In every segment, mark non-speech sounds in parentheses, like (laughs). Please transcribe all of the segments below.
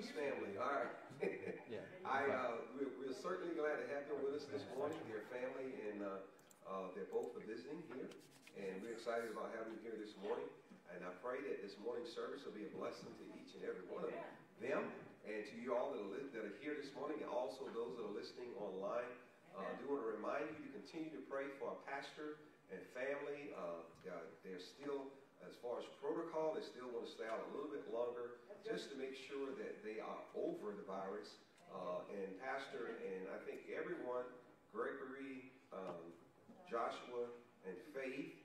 Hughes family. All right. Yeah. (laughs) I, uh, we're, we're certainly glad to have them with us this morning, their family, and uh, uh, they're both visiting here. And we're excited about having them here this morning. And I pray that this morning service will be a blessing to each and every one of them and to you all that are, li- that are here this morning, and also those that are listening online. Uh, I do want to remind you to continue to pray for our pastor and family. Uh, uh, they're still, as far as protocol, they still want to stay out a little bit longer just to make sure that they are over the virus. Uh, and Pastor and I think everyone, Gregory, um, Joshua, and Faith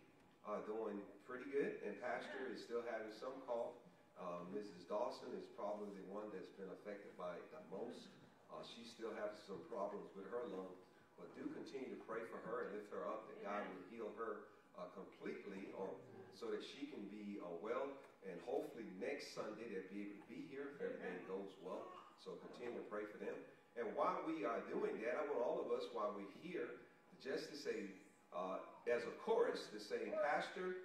are doing pretty good. And Pastor is still having some cough. Uh, Mrs. Dawson is probably the one that's been affected by it the most. Uh, she still has some problems with her lungs. But do continue to pray for her and lift her up that God will heal her uh, completely or so that she can be uh, well. And hopefully next Sunday they'll be able to be here if everything goes well. So continue to pray for them. And while we are doing that, I want all of us, while we're here, just to say, uh, as a chorus, to say, Pastor,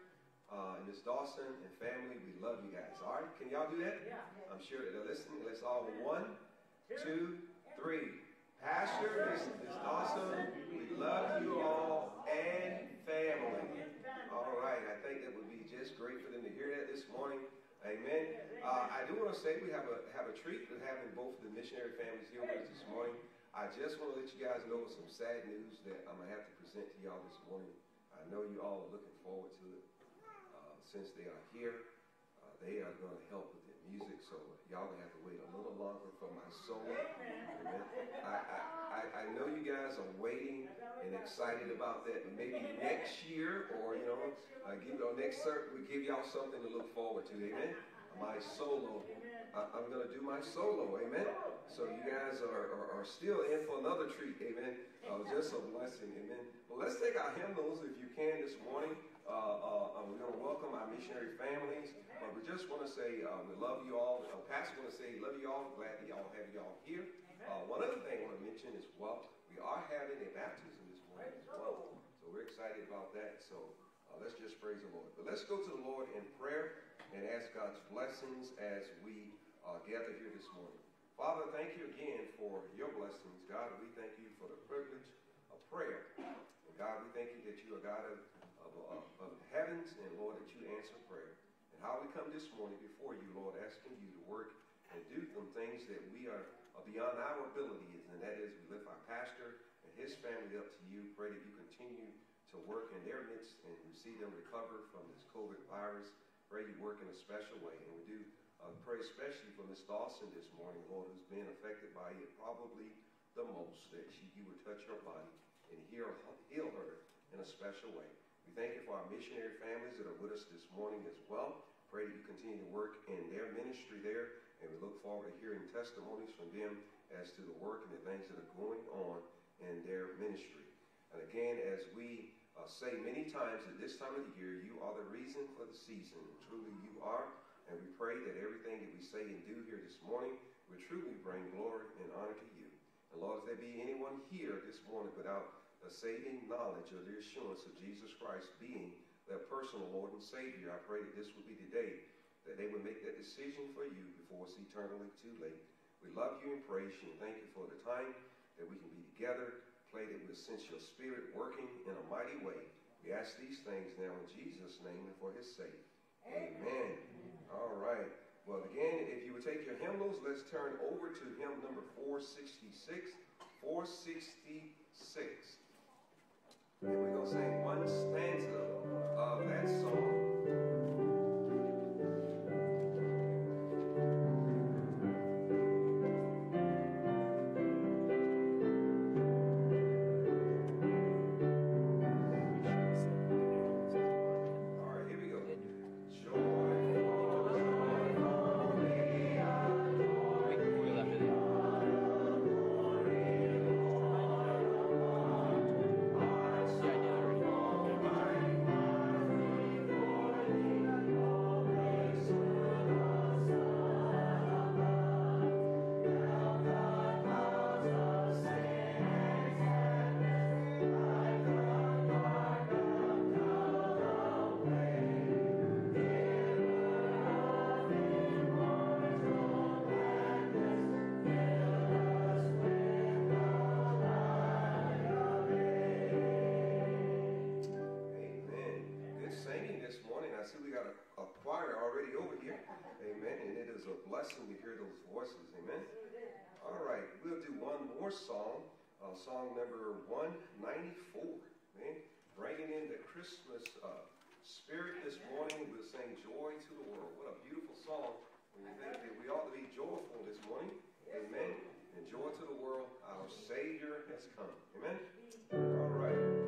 uh, and Miss Dawson and family, we love you guys. All right, can y'all do that? Yeah. I'm sure that they're listening. Let's all one, two, three. Pastor, Miss Dawson, we love you all and family. All right, I think that would be just great for them to hear that this morning. Amen. Uh, I do want to say we have a have a treat of having both of the missionary families here with us this morning. I just want to let you guys know some sad news that I'm gonna have to present to y'all this morning. I know you all are looking forward to it. Uh, since they are here, uh, they are going to help music, so y'all gonna have to wait a little longer for my solo. I, I, I- I know you guys are waiting and excited about that. but Maybe next year, or you know, uh, give you know, next cert, we give y'all something to look forward to. Amen. My solo. I, I'm gonna do my solo. Amen. So you guys are, are, are still in for another treat. Amen. Uh, just a blessing. Amen. Well, let's take our hymnals if you can this morning. Uh, uh, we're going to welcome our missionary families, but we just want to say uh, we love you all. Uh, Pastor want to say love you all. Glad that y'all have you all here. Uh, one other thing I want to mention is well, we are having a baptism this morning as well, so we're excited about that. So uh, let's just praise the Lord. But let's go to the Lord in prayer and ask God's blessings as we uh, gather here this morning. Father, thank you again for your blessings. God, we thank you for the privilege of prayer. And God, we thank you that you are God of, of, of, heavens, and Lord, that you answer prayer. And how we come this morning before you, Lord, asking you to work and do some things that we are, are beyond our abilities, and that is we lift our pastor and his family up to you. Pray that you continue to work in their midst and we see them recover from this COVID virus. Pray you work in a special way. And we do uh, pray especially for Miss Dawson this morning, Lord, who's been affected by it probably the most, that she, you would touch her body and heal, heal her in a special way. We thank you for our missionary families that are with us this morning as well. Pray that you continue to work in their ministry there, and we look forward to hearing testimonies from them as to the work and the things that are going on in their ministry. And again, as we uh, say many times at this time of the year, you are the reason for the season. Truly you are. And we pray that everything that we say and do here this morning will truly bring glory and honor to you. And Lord, if there be anyone here this morning without the saving knowledge or the assurance of Jesus Christ being their personal Lord and Savior, I pray that this would be the day that they would make that decision for you before it's eternally too late. We love you and praise you and thank you for the time that we can be together. Pray that we'll sense your spirit working in a mighty way. We ask these things now in Jesus' name and for his sake. Amen. All right. Well, again, if you would take your hymnals, let's turn over to hymn number 466. 466. And we're going to sing one stanza of that song. Song number 194. Man, bringing in the Christmas uh, spirit this morning. We'll sing Joy to the World. What a beautiful song when you think that we ought to be joyful this morning. Amen. And joy to the world. Our Savior has come. Amen. All right.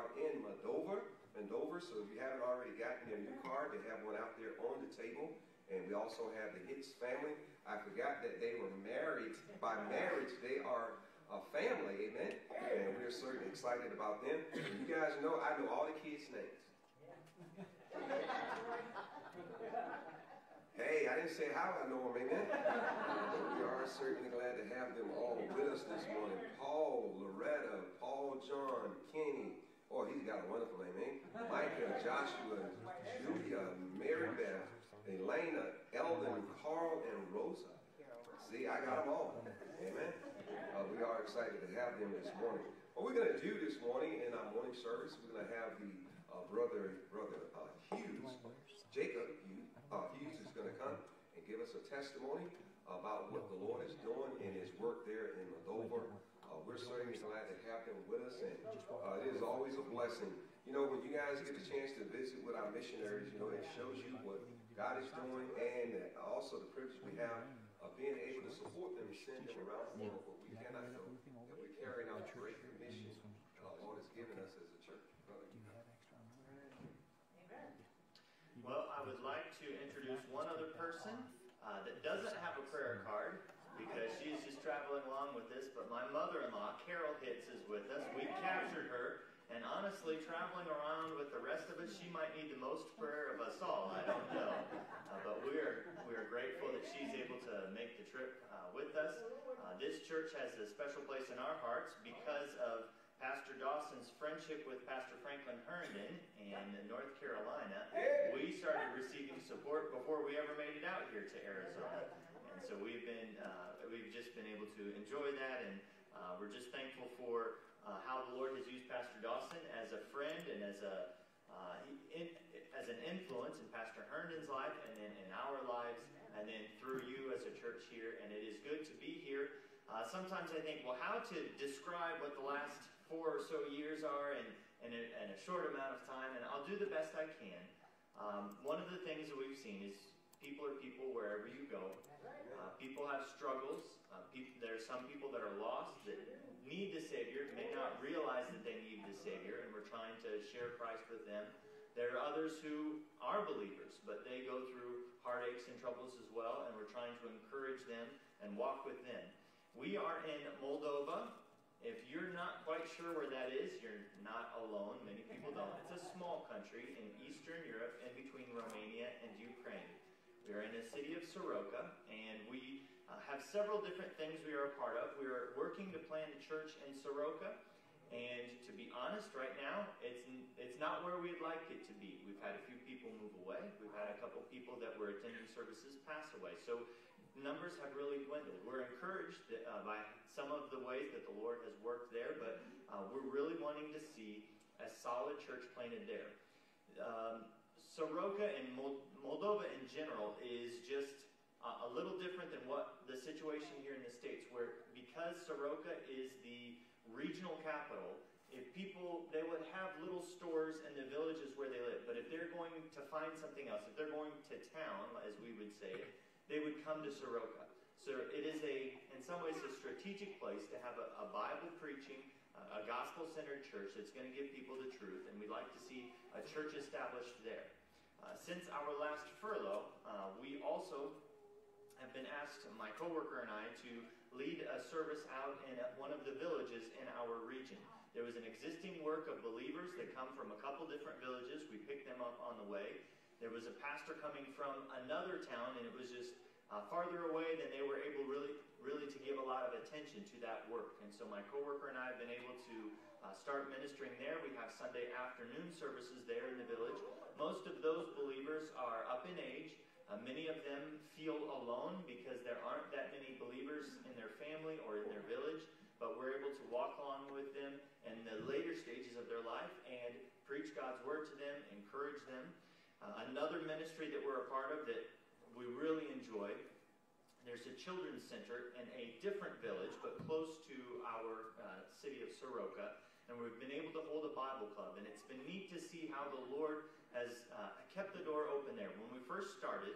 Are in Moldova. Moldova, so if you haven't already gotten your new card, they have one out there on the table. And we also have the Hitz family. I forgot that they were married. By marriage, they are a family, amen. And we're certainly excited about them. And you guys know, I know all the kids' names. Hey, I didn't say how I know them, amen. But we are certainly glad to have them all with us this morning. Paul, Loretta, Paul, John, Kenny. Oh, he's got a wonderful name, eh? Micah, Joshua, Julia, Mary Beth, Elena, Eldon, Carl, and Rosa. See, I got them all. Amen. Uh, we are excited to have them this morning. What we're going to do this morning in our morning service, we're going to have the uh, brother, brother uh, Hughes, Jacob Hughes, uh, is going to come and give us a testimony about what the Lord is doing in His work there in Moldova. Uh, we're certainly glad to have him with us, and uh, it is always a blessing. You know, when you guys get a chance to visit with our missionaries, you know, it shows you what God is doing, and also the privilege we have of being able to support them and send them around the world. But we cannot go that we're carrying out the great commission uh, the Lord has given us as a church. Brother. Well, I would like to introduce one other person uh, that doesn't have a prayer card traveling along with this, but my mother-in-law, Carol Hitz, is with us. We captured her, and honestly, traveling around with the rest of us, she might need the most prayer of us all. I don't know. Uh, but we're, we're grateful that she's able to make the trip uh, with us. Uh, this church has a special place in our hearts because of Pastor Dawson's friendship with Pastor Franklin Herndon in North Carolina. We started receiving support before we ever made it out here to Arizona. And so we've been, uh, we've just been able to enjoy that, and uh, we're just thankful for uh, how the Lord has used Pastor Dawson as a friend and as a uh, in, as an influence in Pastor Herndon's life and then in our lives, and then through you as a church here. And it is good to be here. Uh, sometimes I think, well, how to describe what the last four or so years are in, in, a, in a short amount of time, and I'll do the best I can. Um, one of the things that we've seen is people are people wherever you go. Uh, people have struggles. Uh, there are some people that are lost that need the Savior, may not realize that they need the Savior, and we're trying to share Christ with them. There are others who are believers, but they go through heartaches and troubles as well, and we're trying to encourage them and walk with them. We are in Moldova. If you're not quite sure where that is, you're not alone. Many people don't. It's a small country in Eastern Europe, in between Romania and Ukraine. We are in the city of Soroka, and we uh, have several different things we are a part of. We are working to plant a church in Soroka, and to be honest, right now, it's it's not where we'd like it to be. We've had a few people move away. We've had a couple people that were attending services pass away. So numbers have really dwindled. We're encouraged uh, by some of the ways that the Lord has worked there, but uh, we're really wanting to see a solid church planted there. Um, Soroka and Moldova in general is just a little different than what the situation here in the States, where because Soroka is the regional capital, if people, they would have little stores in the villages where they live, but if they're going to find something else, if they're going to town, as we would say, they would come to Soroka. So it is a, in some ways, a strategic place to have a, a Bible preaching, a gospel centered church that's going to give people the truth, and we'd like to see a church established there. Uh, since our last furlough, uh, we also have been asked, my coworker and I, to lead a service out in one of the villages in our region. There was an existing work of believers that come from a couple different villages. We picked them up on the way. There was a pastor coming from another town, and it was just uh, farther away than they were able really, really to give a lot of attention to that work. And so my coworker and I have been able to uh, start ministering there. We have Sunday afternoon services there in the village. Most of those believers are up in age. Uh, many of them feel alone because there aren't that many believers in their family or in their village, but we're able to walk along with them in the later stages of their life and preach God's word to them, encourage them. Uh, another ministry that we're a part of that we really enjoy, there's a children's center in a different village, but close to our uh, city of Soroka, and we've been able to hold a Bible club, and it's been neat to see how the Lord has uh, kept the door open there. When we first started,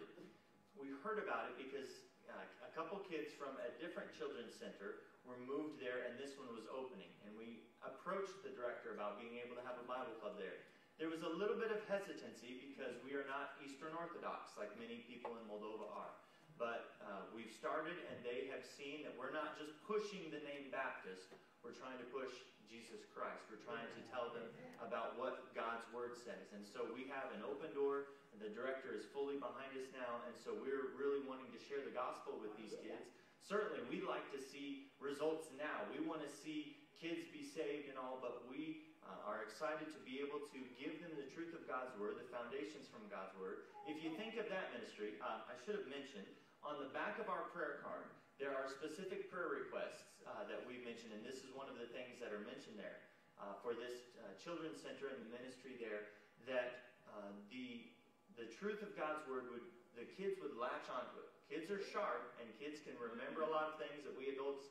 we heard about it because uh, a couple kids from a different children's center were moved there, and this one was opening. And we approached the director about being able to have a Bible club there. There was a little bit of hesitancy because we are not Eastern Orthodox like many people in Moldova are. But uh, we've started, and they have seen that we're not just pushing the name Baptist, we're trying to push Jesus Christ. We're trying to tell them about what God's Word says. And so we have an open door, and the director is fully behind us now, and so we're really wanting to share the gospel with these kids. Certainly, we'd like to see results now. We want to see kids be saved and all, but we uh, are excited to be able to give them the truth of God's Word, the foundations from God's Word. If you think of that ministry, uh, I should have mentioned, on the back of our prayer card, there are specific prayer requests uh, that we mentioned, and this is one of the things that are mentioned there uh, for this uh, children's center and the ministry there. That uh, the the truth of God's word would the kids would latch onto it. Kids are sharp, and kids can remember a lot of things that we adults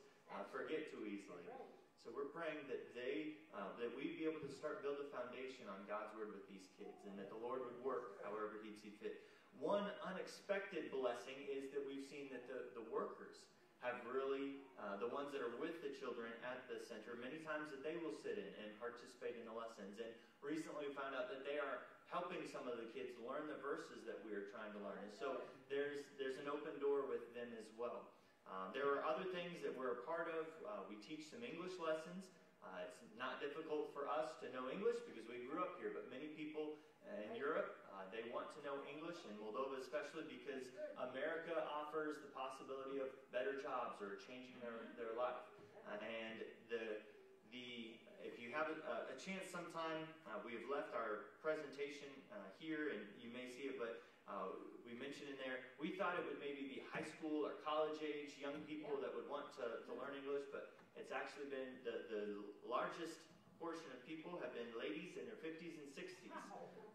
forget too easily. So we're praying that they uh, that we'd be able to start build a foundation on God's word with these kids, and that the Lord would work however He'd see fit. One unexpected blessing is that we've seen that the, the workers have really, uh, the ones that are with the children at the center, many times that they will sit in and participate in the lessons. And recently we found out that they are helping some of the kids learn the verses that we are trying to learn. And so there's, there's an open door with them as well. Uh, there are other things that we're a part of. Uh, we teach some English lessons. Uh, it's not difficult for us to know English because we grew up here, but many people in Europe they want to know English, in Moldova especially, because America offers the possibility of better jobs or changing their, their life. Uh, and the, the, if you have a, a chance sometime, uh, we have left our presentation uh, here, and you may see it, but uh, we mentioned in there, we thought it would maybe be high school or college age young people that would want to, to learn English, but it's actually been the, the largest portion of people have been ladies in their 50s and 60s.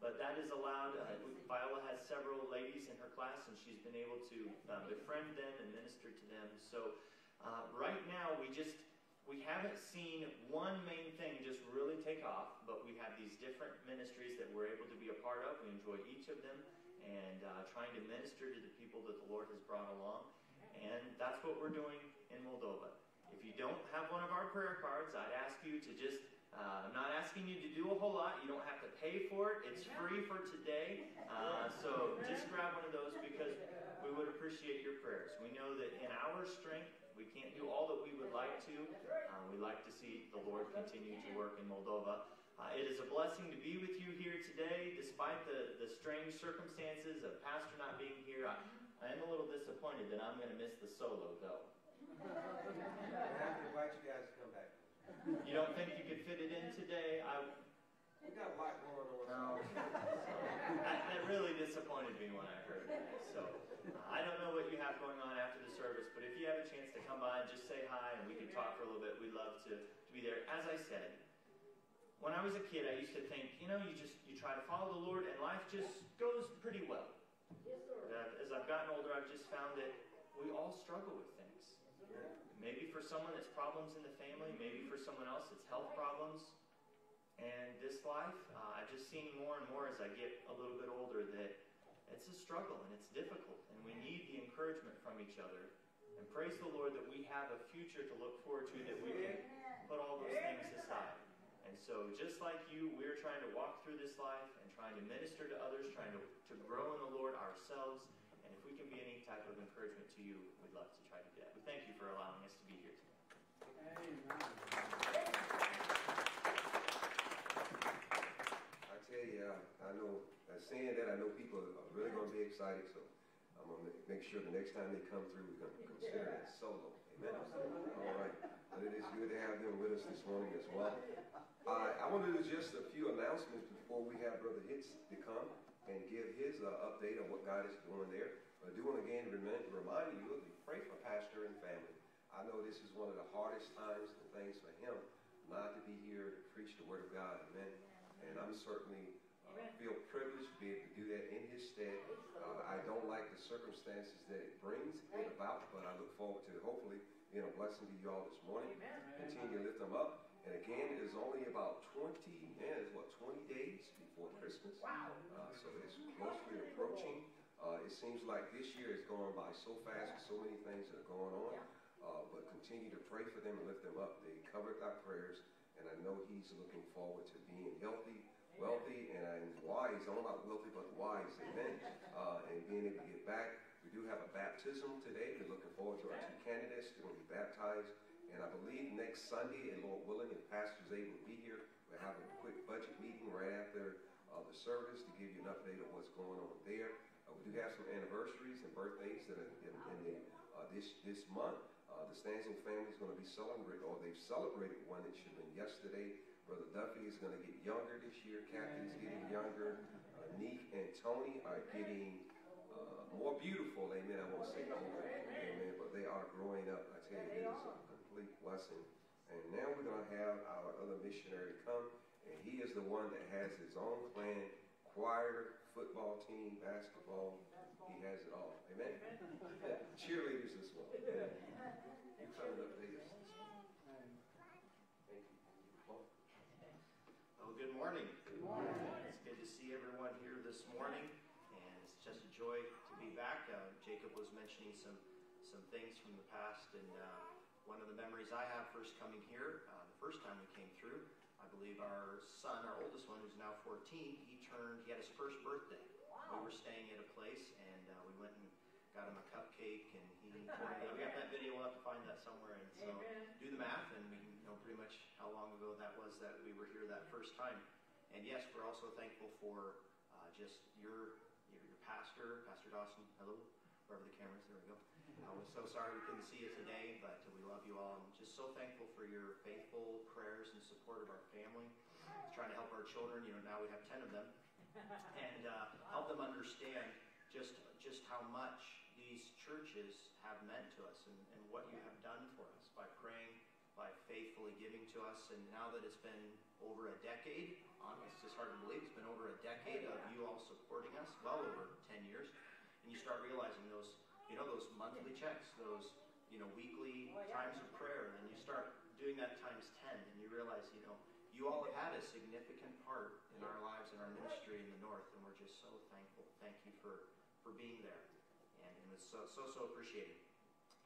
But that is allowed. Uh, Viola has several ladies in her class, and she's been able to uh, befriend them and minister to them. So uh, right now, we just we haven't seen one main thing just really take off, but we have these different ministries that we're able to be a part of. We enjoy each of them and uh, trying to minister to the people that the Lord has brought along. And that's what we're doing in Moldova. If you don't have one of our prayer cards, I'd ask you to just uh, I'm not asking you to do a whole lot. You don't have to pay for it. It's free for today. Uh, so just grab one of those because we would appreciate your prayers. We know that in our strength, we can't do all that we would like to. Uh, we like to see the Lord continue to work in Moldova. Uh, it is a blessing to be with you here today, despite the, the strange circumstances of Pastor not being here. I, I am a little disappointed that I'm going to miss the solo, though. I have to invite you guys to come back. You don't think you could fit it in today? I. We got a lot going on. No. that, that really disappointed me when I heard that. So uh, I don't know what you have going on after the service, but if you have a chance to come by and just say hi and we can talk for a little bit, we'd love to, to be there. As I said, when I was a kid, I used to think, you know, you just you try to follow the Lord and life just goes pretty well. Yes, sir. As I've gotten older, I've just found that we all struggle with things. Maybe for someone it's problems in the family, maybe for someone else it's health problems. And this life, uh, I've just seen more and more as I get a little bit older that it's a struggle and it's difficult, and we need the encouragement from each other And praise the Lord that we have a future to look forward to, that we can put all those things aside. So, just like you, we're trying to walk through this life and trying to minister to others, trying to, to grow in the Lord ourselves. And if we can be any type of encouragement to you, we'd love to try to do that. We thank you for allowing us to be here today. I tell you, I know, saying that, I know people are really going to be excited, so I'm going to make sure the next time they come through, we're going to consider it solo. All right. But it is good to have them with us this morning as well. Uh, I want to do just a few announcements before we have Brother Hitz to come and give his uh, update on what God is doing there. But I do want to again remind, remind you to pray for pastor and family. I know this is one of the hardest times and things for him not to be here to preach the word of God. Amen. And I'm certainly feel privileged to be able to do that in his stead. Uh, I don't like the circumstances that it brings it about, but I look forward to hopefully being a blessing to you all this morning. Continue to lift them up. And again, it is only about 20, man, it's what, 20 days before Christmas? Wow. Uh, so it's closely approaching. Uh, it seems like this year is going by so fast with so many things that are going on. Uh, but continue to pray for them and lift them up. They covered our prayers, and I know he's looking forward to being healthy, wealthy, and wise. Know about wealthy, but wise. Amen. Uh, and being able to get back. We do have a baptism today. We're looking forward to our two candidates. They're going to be baptized. And I believe next Sunday, and Lord willing, if Pastor's able to be here, we'll have a quick budget meeting right after uh, the service to give you an update of what's going on there. Uh, we do have some anniversaries and birthdays that are in, in the, uh, this, this month. Uh, the Stansing family is going to be celebrating, or they've celebrated one have been yesterday. Brother Duffy is going to get younger this year. Kathy's getting younger. Uh, Neek and Tony are getting uh, more beautiful. Amen. I won't say older. Amen. But they are growing up. I tell you, it is a complete blessing. And now we're going to have our other missionary come, and he is the one that has his own clan, choir, football team, basketball. He has it all. Amen. (laughs) Cheerleaders as well. (laughs) Amen. You coming up to this this morning. Thank you. Paul? Well, good morning. Good morning. It's good to see everyone here this morning, and it's just a joy to be back. Uh, Jacob was mentioning some some things from the past, and uh, one of the memories I have first coming here, uh, the first time we came through, I believe our son, our oldest one, who's now 14, he turned, he had his first birthday. We were staying at a place, and uh, we went and got him a cupcake, and he we got that video, we'll have to find that somewhere, and so do the math, and we know pretty much how long ago that was that we were here that first time. And yes, we're also thankful for uh, just your, your your pastor, Pastor Dawson. Hello, wherever the cameras. There we go. I was so sorry we couldn't see you today, but we love you all, and just so thankful for your faithful prayers and support of our family. Trying to help our children. You know, now we have ten of them, and uh, help them understand just just how much these churches have meant to us and, and what you have done for us by praying, by faithfully giving to us. And now that it's been over a decade, it's hard to believe, it's been over a decade of you all supporting us, well over 10 years. And you start realizing know, those monthly checks, those, you know, weekly oh, times of prayer, and then you start doing that times 10, and you realize, you know, you all have had a significant part in our lives and our ministry in the North, and we're just so thankful. Thank you for, for being there. And, and it's so, so, so appreciated.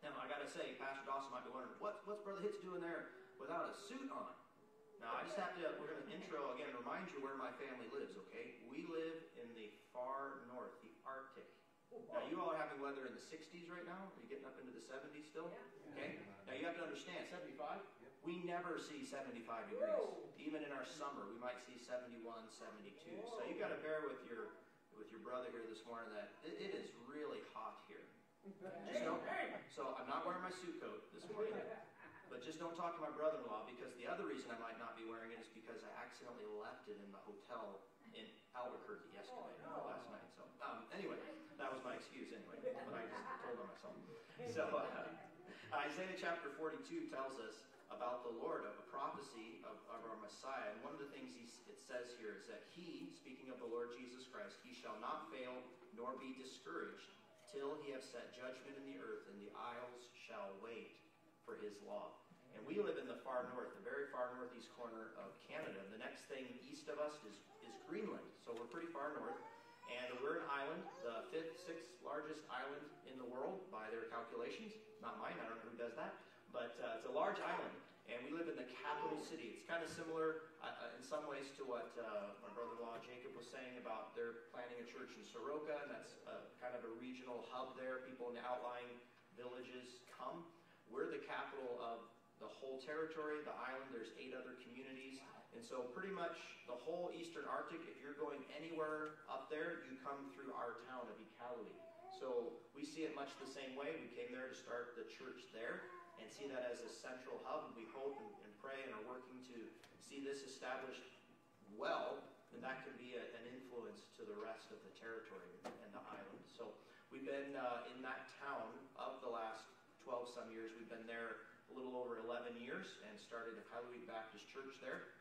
Now, I got to say, Pastor Dawson might be wondering, what's, what's Brother Hitz doing there without a suit on? Now, I just have to, we're going to intro again, remind you where my family lives, okay? We live in the far north. Now, you all are having weather in the 60s right now. Are you getting up into the 70s still? Okay? Now, you have to understand, 75? We never see 75 degrees. Even in our summer, we might see 71, 72. So you've got to bear with your with your brother here this morning that it, it is really hot here. Just don't. So I'm not wearing my suit coat this morning. But just don't talk to my brother-in-law because the other reason I might not be wearing it is because I accidentally left it in the hotel in Albuquerque yesterday, or last night. So um, anyway, that was my excuse anyway. But I just told on myself. So uh, Isaiah chapter 42 tells us about the Lord of a prophecy of, of our Messiah. And one of the things it says here is that he, speaking of the Lord Jesus Christ, he shall not fail nor be discouraged till he have set judgment in the earth, and the isles shall wait for his law. And we live in the far north, the very far northeast corner of Canada. The next thing east of us is, is Greenland. So we're pretty far north. And we're an island, the fifth, sixth largest island in the world by their calculations. not mine. I don't know who does that, but uh, it's a large island, and we live in the capital city. It's kind of similar uh, uh, in some ways to what uh, my brother-in-law Jacob was saying about they're planning a church in Soroka, and that's uh, kind of a regional hub there. People in the outlying villages come. We're the capital of the whole territory, the island. There's eight other communities. And so, pretty much the whole eastern Arctic, if you're going anywhere up there, you come through our town of Iqaluit. So, we see it much the same way. We came there to start the church there and see that as a central hub. And we hope and, and pray and are working to see this established well, and that can be a, an influence to the rest of the territory and the island. So, we've been uh, in that town of the last 12 some years. We've been there a little over 11 years and started a Iqaluit Baptist Church there.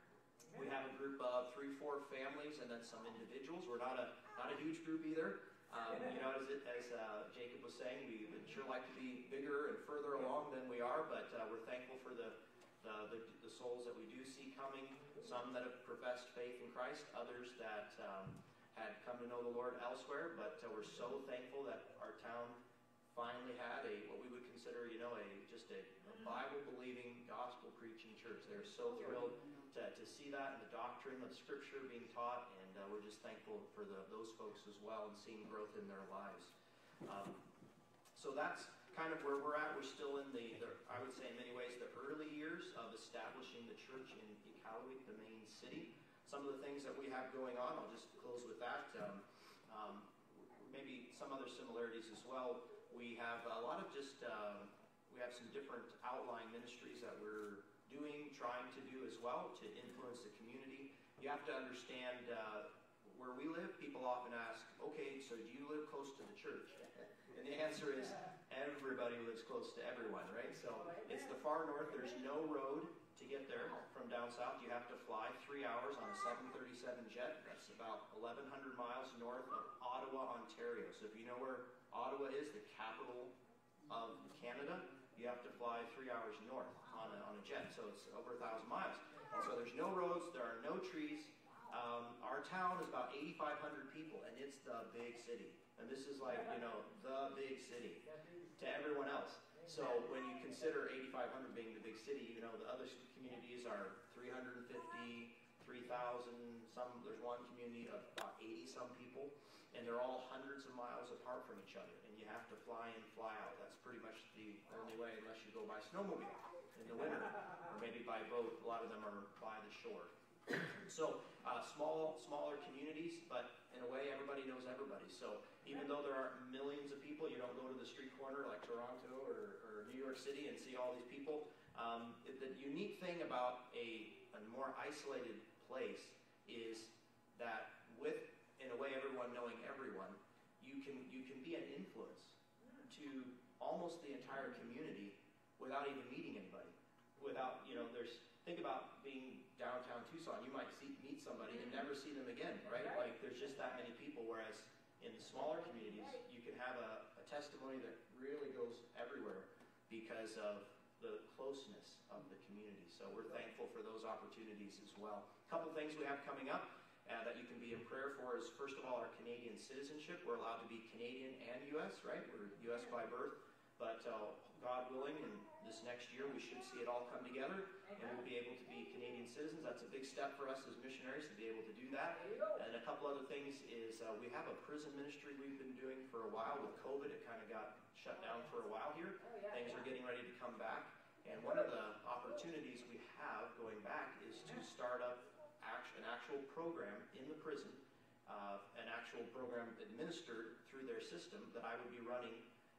We have a group of three, four families, and then some individuals. We're not a not a huge group either. Um, you know, as, it, as uh, Jacob was saying, we would sure like to be bigger and further along than we are, but uh, we're thankful for the, the, the the souls that we do see coming. Some that have professed faith in Christ, others that um, had come to know the Lord elsewhere. But uh, we're so thankful that our town finally had a what we would consider, you know, a just a, a Bible believing, gospel preaching church. They're so thrilled to, to see that and the doctrine of Scripture being taught, and uh, we're just thankful for the, those folks as well and seeing growth in their lives. Um, so that's kind of where we're at. We're still in the, the, I would say in many ways, the early years of establishing the church in Iqaluit, the main city. Some of the things that we have going on, I'll just close with that. Um, um, maybe some other similarities as well. We have a lot of just, um, we have some different outline ministries that we're doing, trying to do as well to influence the community. You have to understand uh, where we live, people often ask, okay, so do you live close to the church? (laughs) And the answer is everybody lives close to everyone, right? So it's the far north. There's no road to get there from down south. You have to fly three hours on a 737 jet. That's about 1,100 miles north of Ottawa, Ontario. So if you know where Ottawa is, the capital of Canada, you have to fly three hours north on a, on a jet. So it's over a thousand miles. And so there's no roads, there are no trees. Um, our town is about 8,500 people, and it's the big city. And this is like, you know, the big city to everyone else. So when you consider 8,500 being the big city, you know, the other communities are 350, 3,000, some, there's one community of about 80 some people, and they're all hundreds of miles apart from each other, and you have to fly in, fly out. That's pretty much the only way unless you go by snowmobile in the winter, or maybe by boat. A lot of them are by the shore. So uh, small, smaller communities, but in a way, everybody knows everybody. So even though there aren't millions of people, you don't go to the street corner like Toronto or, or New York City and see all these people. Um, the unique thing about a, a more isolated place is that with, in a way, everyone knowing everyone, can you can be an influence to almost the entire community without even meeting anybody. Without you know, there's think about being downtown Tucson. You might see, meet somebody and never see them again, right? Like there's just that many people. Whereas in the smaller communities, you can have a, a testimony that really goes everywhere because of the closeness of the community. So we're thankful for those opportunities as well. A couple things we have coming up. Uh, that you can be in prayer for is first of all our Canadian citizenship. We're allowed to be Canadian and U.S., right? We're U.S. by birth, but uh, God willing, and this next year we should see it all come together and we'll be able to be Canadian citizens. That's a big step for us as missionaries to be able to do that. And a couple other things is uh, we have a prison ministry we've been doing for a while. With COVID, it kind of got shut down for a while here. Things are getting ready to come back. And one of the opportunities we have going back is to start up actual program in the prison, uh, an actual program administered through their system that I would be running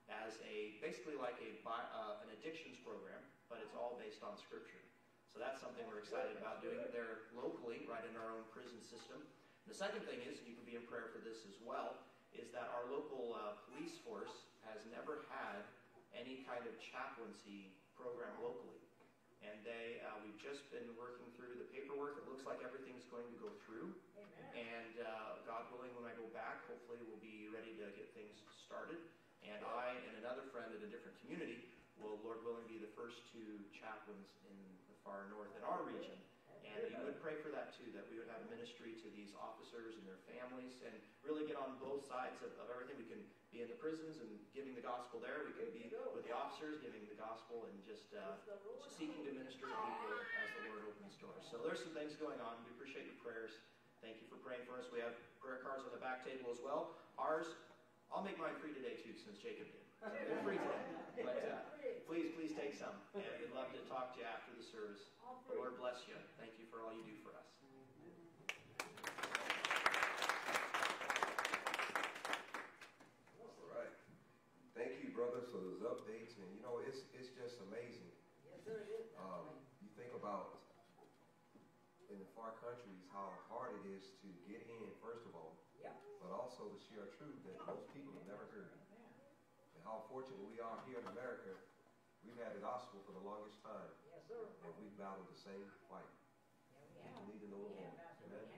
as a basically like a uh, an addictions program, but it's all based on scripture. So that's something we're excited about doing there locally, right in our own prison system. The second thing is, you can be in prayer for this as well, is that our local uh, police force has never had any kind of chaplaincy program locally. And they, uh, we've just been working paperwork. It looks like everything's going to go through. Amen. And uh, God willing, when I go back, hopefully we'll be ready to get things started. And I and another friend in a different community will, Lord willing, be the first two chaplains in the far north in our region. And you would pray for that too, that we would have a ministry to these officers and their families and really get on both sides of, of everything. We can be in the prisons and giving the gospel there. We can be with the officers giving the gospel and just, uh, seeking to minister to people as the Lord opens doors. So there's some things going on. We appreciate your prayers. Thank you for praying for us. We have prayer cards on the back table as well. Ours, I'll make mine free today too, since Jacob did. So they're free today. But uh, please, please take some. And we'd love to talk to you after the service. The Lord bless you. Thank you for all you do for us. All right. Brothers, for those updates. And you know, it's it's just amazing. Yes, sir, Um, you think about in the far countries how hard it is to get in, first of all, yeah. but also to share a truth that most people have never heard. And how fortunate we are here in America. We've had the gospel for the longest time, Yes, sir. and we've battled the same fight. People need to know the Lord. Amen.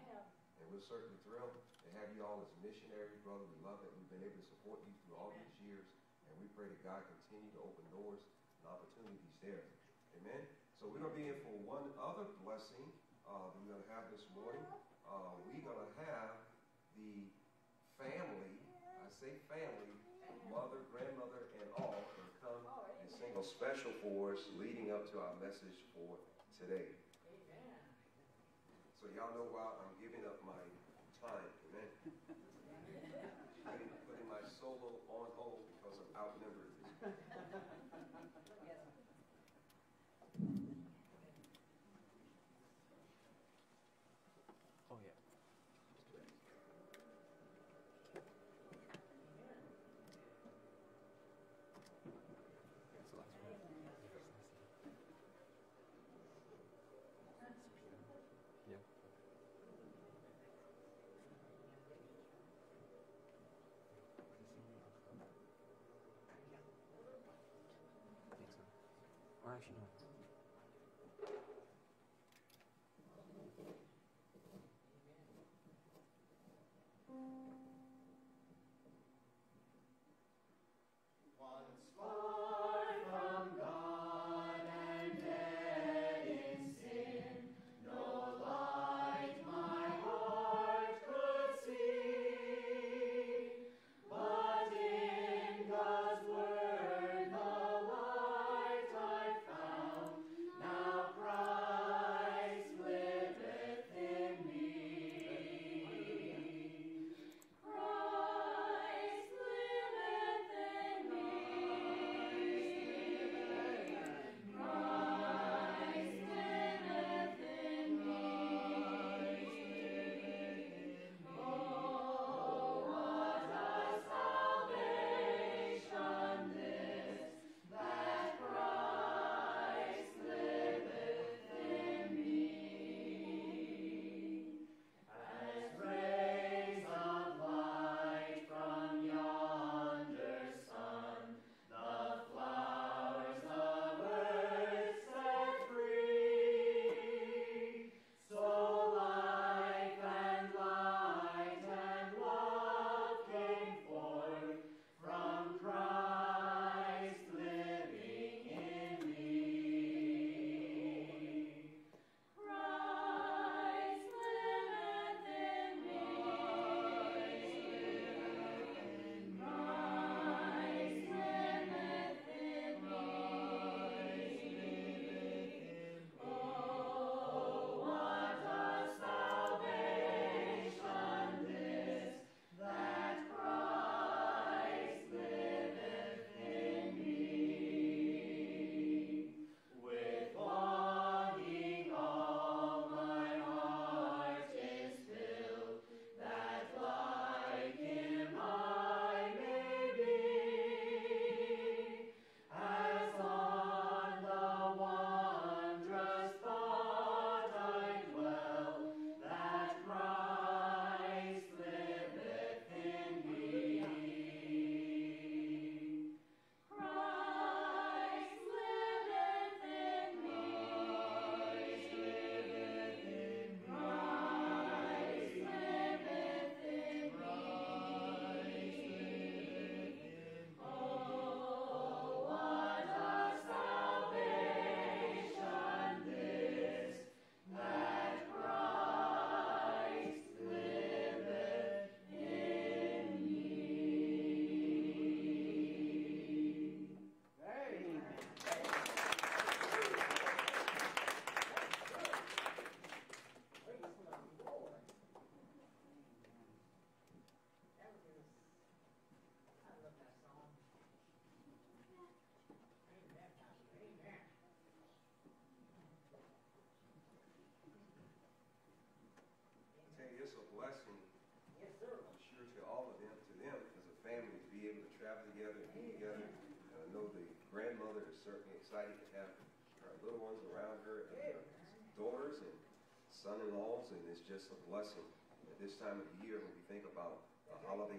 And we're certainly thrilled to have you all as missionaries, brother. We love it. we've been able to support you through all these years. And we pray that God continue to open doors and opportunities there. Amen. So we're going to be in for one other blessing uh, that we're going to have this morning. Uh, we're going to have the family, I say family, mother, grandmother, and all, can come and sing a special for us leading up to our message for today. Amen. So y'all know why I'm giving up my time, amen? Putting, putting my solo on hold because I'm outnumbered. Oh, yeah. That's the last one. Yeah. Think so. Or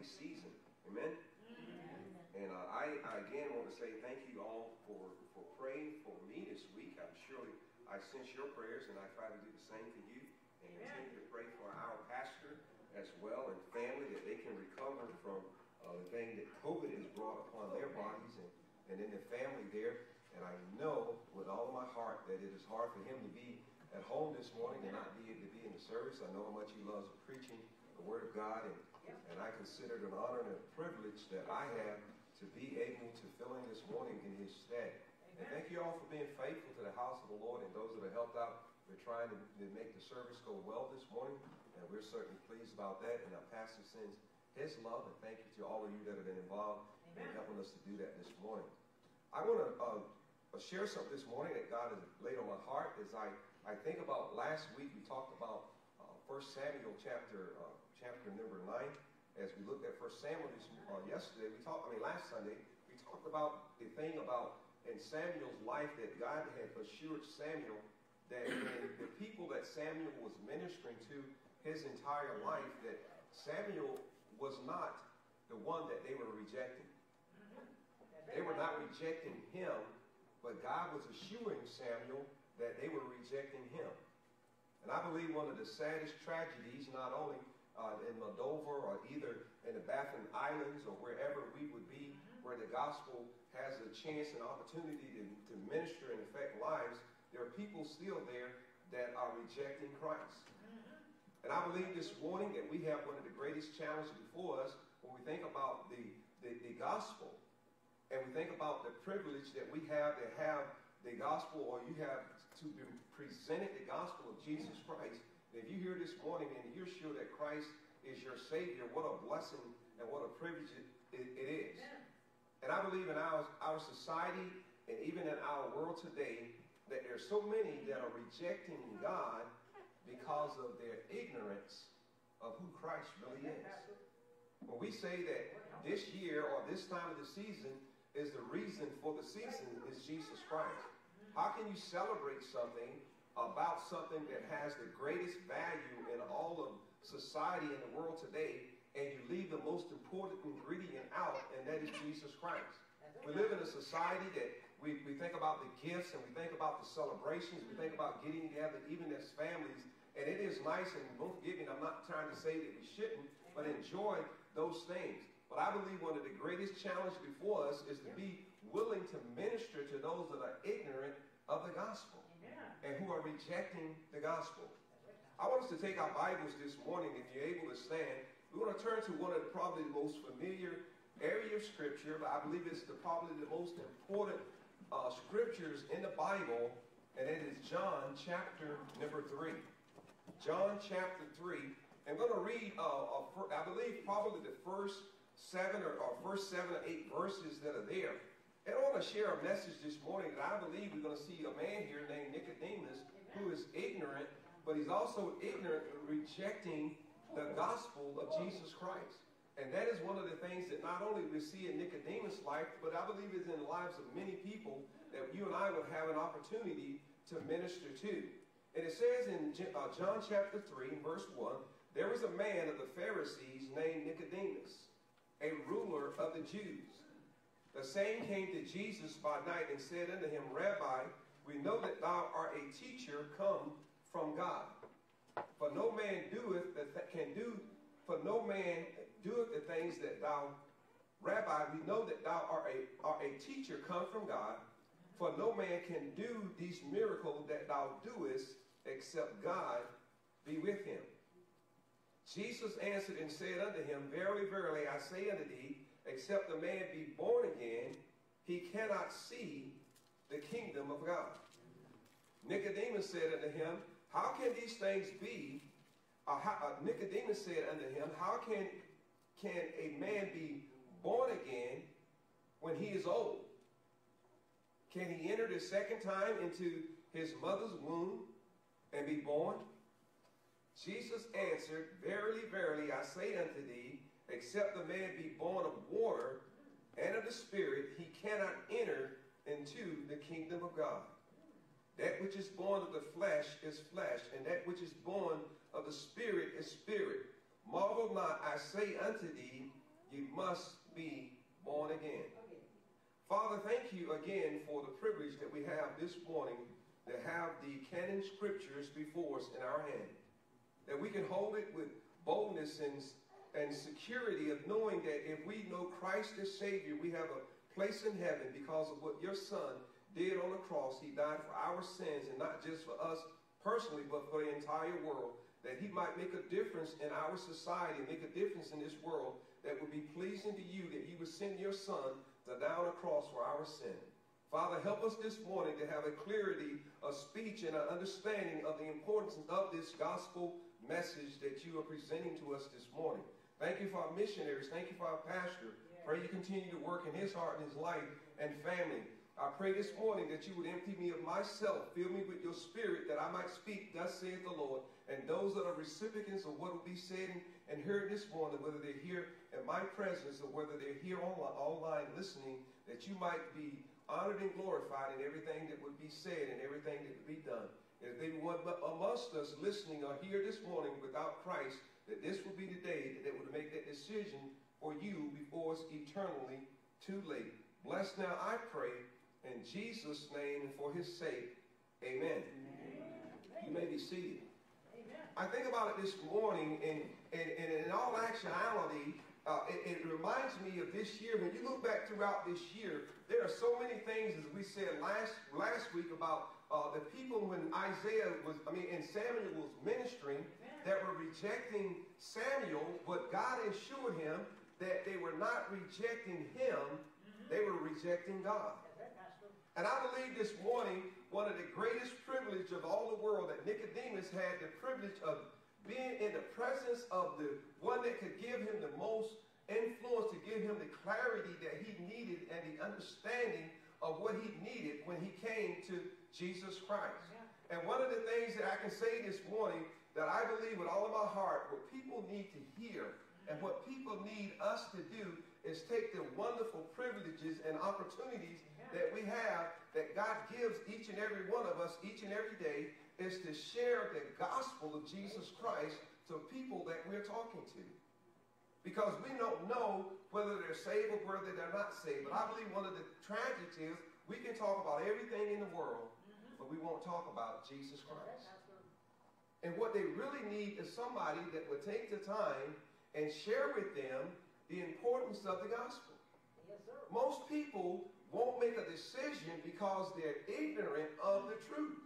season. Amen? And uh, I, I again want to say thank you all for, for praying for me this week. I'm surely I sense your prayers, and I try to do the same for you, and continue to pray for our pastor as well and family that they can recover from uh, the thing that COVID has brought upon their bodies and, and in the family there. And I know with all of my heart that it is hard for him to be at home this morning and not be able to be in the service. I know how much he loves preaching the Word of God, and, and I consider it an honor and a privilege that I have to be able to fill in this morning in his stead. And thank you all for being faithful to the house of the Lord and those that have helped out. We're trying to, to make the service go well this morning, and we're certainly pleased about that. And our pastor sends his love, and thank you to all of you that have been involved Amen. in helping us to do that this morning. I want to uh, share something this morning that God has laid on my heart as I, I think about last week we talked about uh, 1 Samuel chapter uh, chapter number 9 as we looked at First Samuel uh, yesterday, we talked, I mean, last Sunday, we talked about the thing about in Samuel's life that God had assured Samuel that the people that Samuel was ministering to his entire life, that Samuel was not the one that they were rejecting. They were not rejecting him, but God was assuring Samuel that they were rejecting him. And I believe one of the saddest tragedies, not only uh, in Moldova or either in the Baffin Islands or wherever we would be, where the gospel has a chance and opportunity to, to minister and affect lives, there are people still there that are rejecting Christ. And I believe this morning that we have one of the greatest challenges before us when we think about the, the, the gospel and we think about the privilege that we have to have the gospel or you have to be presented the gospel of Jesus Christ if you hear this morning and you're sure that Christ is your Savior, what a blessing and what a privilege it, it, it is. And I believe in our, our society and even in our world today that there's so many that are rejecting God because of their ignorance of who Christ really is. When we say that this year or this time of the season is the reason for the season is Jesus Christ. How can you celebrate something about something that has the greatest value in all of society in the world today, and you leave the most important ingredient out, and that is Jesus Christ. We live in a society that we, we think about the gifts and we think about the celebrations, we think about getting together even as families, and it is nice, and forget me, I'm not trying to say that we shouldn't, but enjoy those things. But I believe one of the greatest challenges before us is to be willing to minister to those that are ignorant of the gospel and who are rejecting the gospel. I want us to take our Bibles this morning, if you're able to stand. We want to turn to one of probably the most familiar area of Scripture, but I believe it's the, probably the most important uh, scriptures in the Bible, and it is John chapter number 3. John chapter 3. I'm going to read, uh, I believe, probably the first seven or, or first seven or eight verses that are there. And I want to share a message this morning that I believe we're going to see a man here named Nicodemus who is ignorant, but he's also ignorant, rejecting the gospel of Jesus Christ. And that is one of the things that not only we see in Nicodemus' life, but I believe is in the lives of many people that you and I would have an opportunity to minister to. And it says in uh, John chapter 3, verse 1, there was a man of the Pharisees named Nicodemus, a ruler of the Jews. The same came to Jesus by night and said unto him, Rabbi, we know that thou art a teacher come from God. For no man doeth that th- can do, for no man doeth the things that thou, Rabbi, we know that thou art a, art a teacher come from God. For no man can do these miracles that thou doest except God be with him. Jesus answered and said unto him, Verily, verily, I say unto thee, except a man be born again, he cannot see the kingdom of God. Nicodemus said unto him, How can these things be? Uh, how, uh, Nicodemus said unto him, How can, can a man be born again when he is old? Can he enter the second time into his mother's womb and be born? Jesus answered, Verily, verily, I say unto thee, except the man be born of water and of the Spirit, he cannot enter into the kingdom of God. That which is born of the flesh is flesh, and that which is born of the spirit is spirit. Marvel not, I say unto thee, you must be born again. Father, thank you again for the privilege that we have this morning to have the canon scriptures before us in our hand. That we can hold it with boldness and, and security of knowing that if we know Christ as Savior, we have a place in heaven because of what your Son did on the cross. He died for our sins and not just for us personally, but for the entire world. That he might make a difference in our society, make a difference in this world that would be pleasing to you, that you would send your Son to die on a cross for our sin. Father, help us this morning to have a clarity of speech and an understanding of the importance of this gospel message that you are presenting to us this morning. Thank you for our missionaries. Thank you for our pastor. Pray you continue to work in his heart and his life and family. I pray this morning that you would empty me of myself, fill me with your spirit, that I might speak, thus saith the Lord. And those that are recipients of what will be said and heard this morning, whether they're here in my presence or whether they're here online listening, that you might be honored and glorified in everything that would be said and everything that would be done. If they one amongst us listening or here this morning without Christ, that this will be the day that they would make that decision for you before it's eternally too late. Bless now, I pray, in Jesus' name and for his sake. Amen. Amen. You may be seated. Amen. I think about it this morning, and, and, and in all actuality, uh, it, it, reminds me of this year. When you look back throughout this year, there are so many things, as we said last last week, about uh, the people when Isaiah was, I mean, and Samuel was ministering, that were rejecting Samuel, but God assured him that they were not rejecting him, mm-hmm. they were rejecting God. And I believe this morning, one of the greatest privilege of all the world that Nicodemus had the privilege of being in the presence of the one that could give him the most influence, to give him the clarity that he needed and the understanding of what he needed when he came to Jesus Christ. And one of the things that I can say this morning that I believe with all of my heart, what people need to hear and what people need us to do is take the wonderful privileges and opportunities that we have that God gives each and every one of us each and every day is to share the gospel of Jesus Christ to people that we're talking to. Because we don't know whether they're saved or whether they're not saved. But I believe one of the tragedies is we can talk about everything in the world, mm-hmm. but we won't talk about Jesus Christ. And what they really need is somebody that would take the time and share with them the importance of the gospel. Yes, sir. Most people won't make a decision because they're ignorant of the truth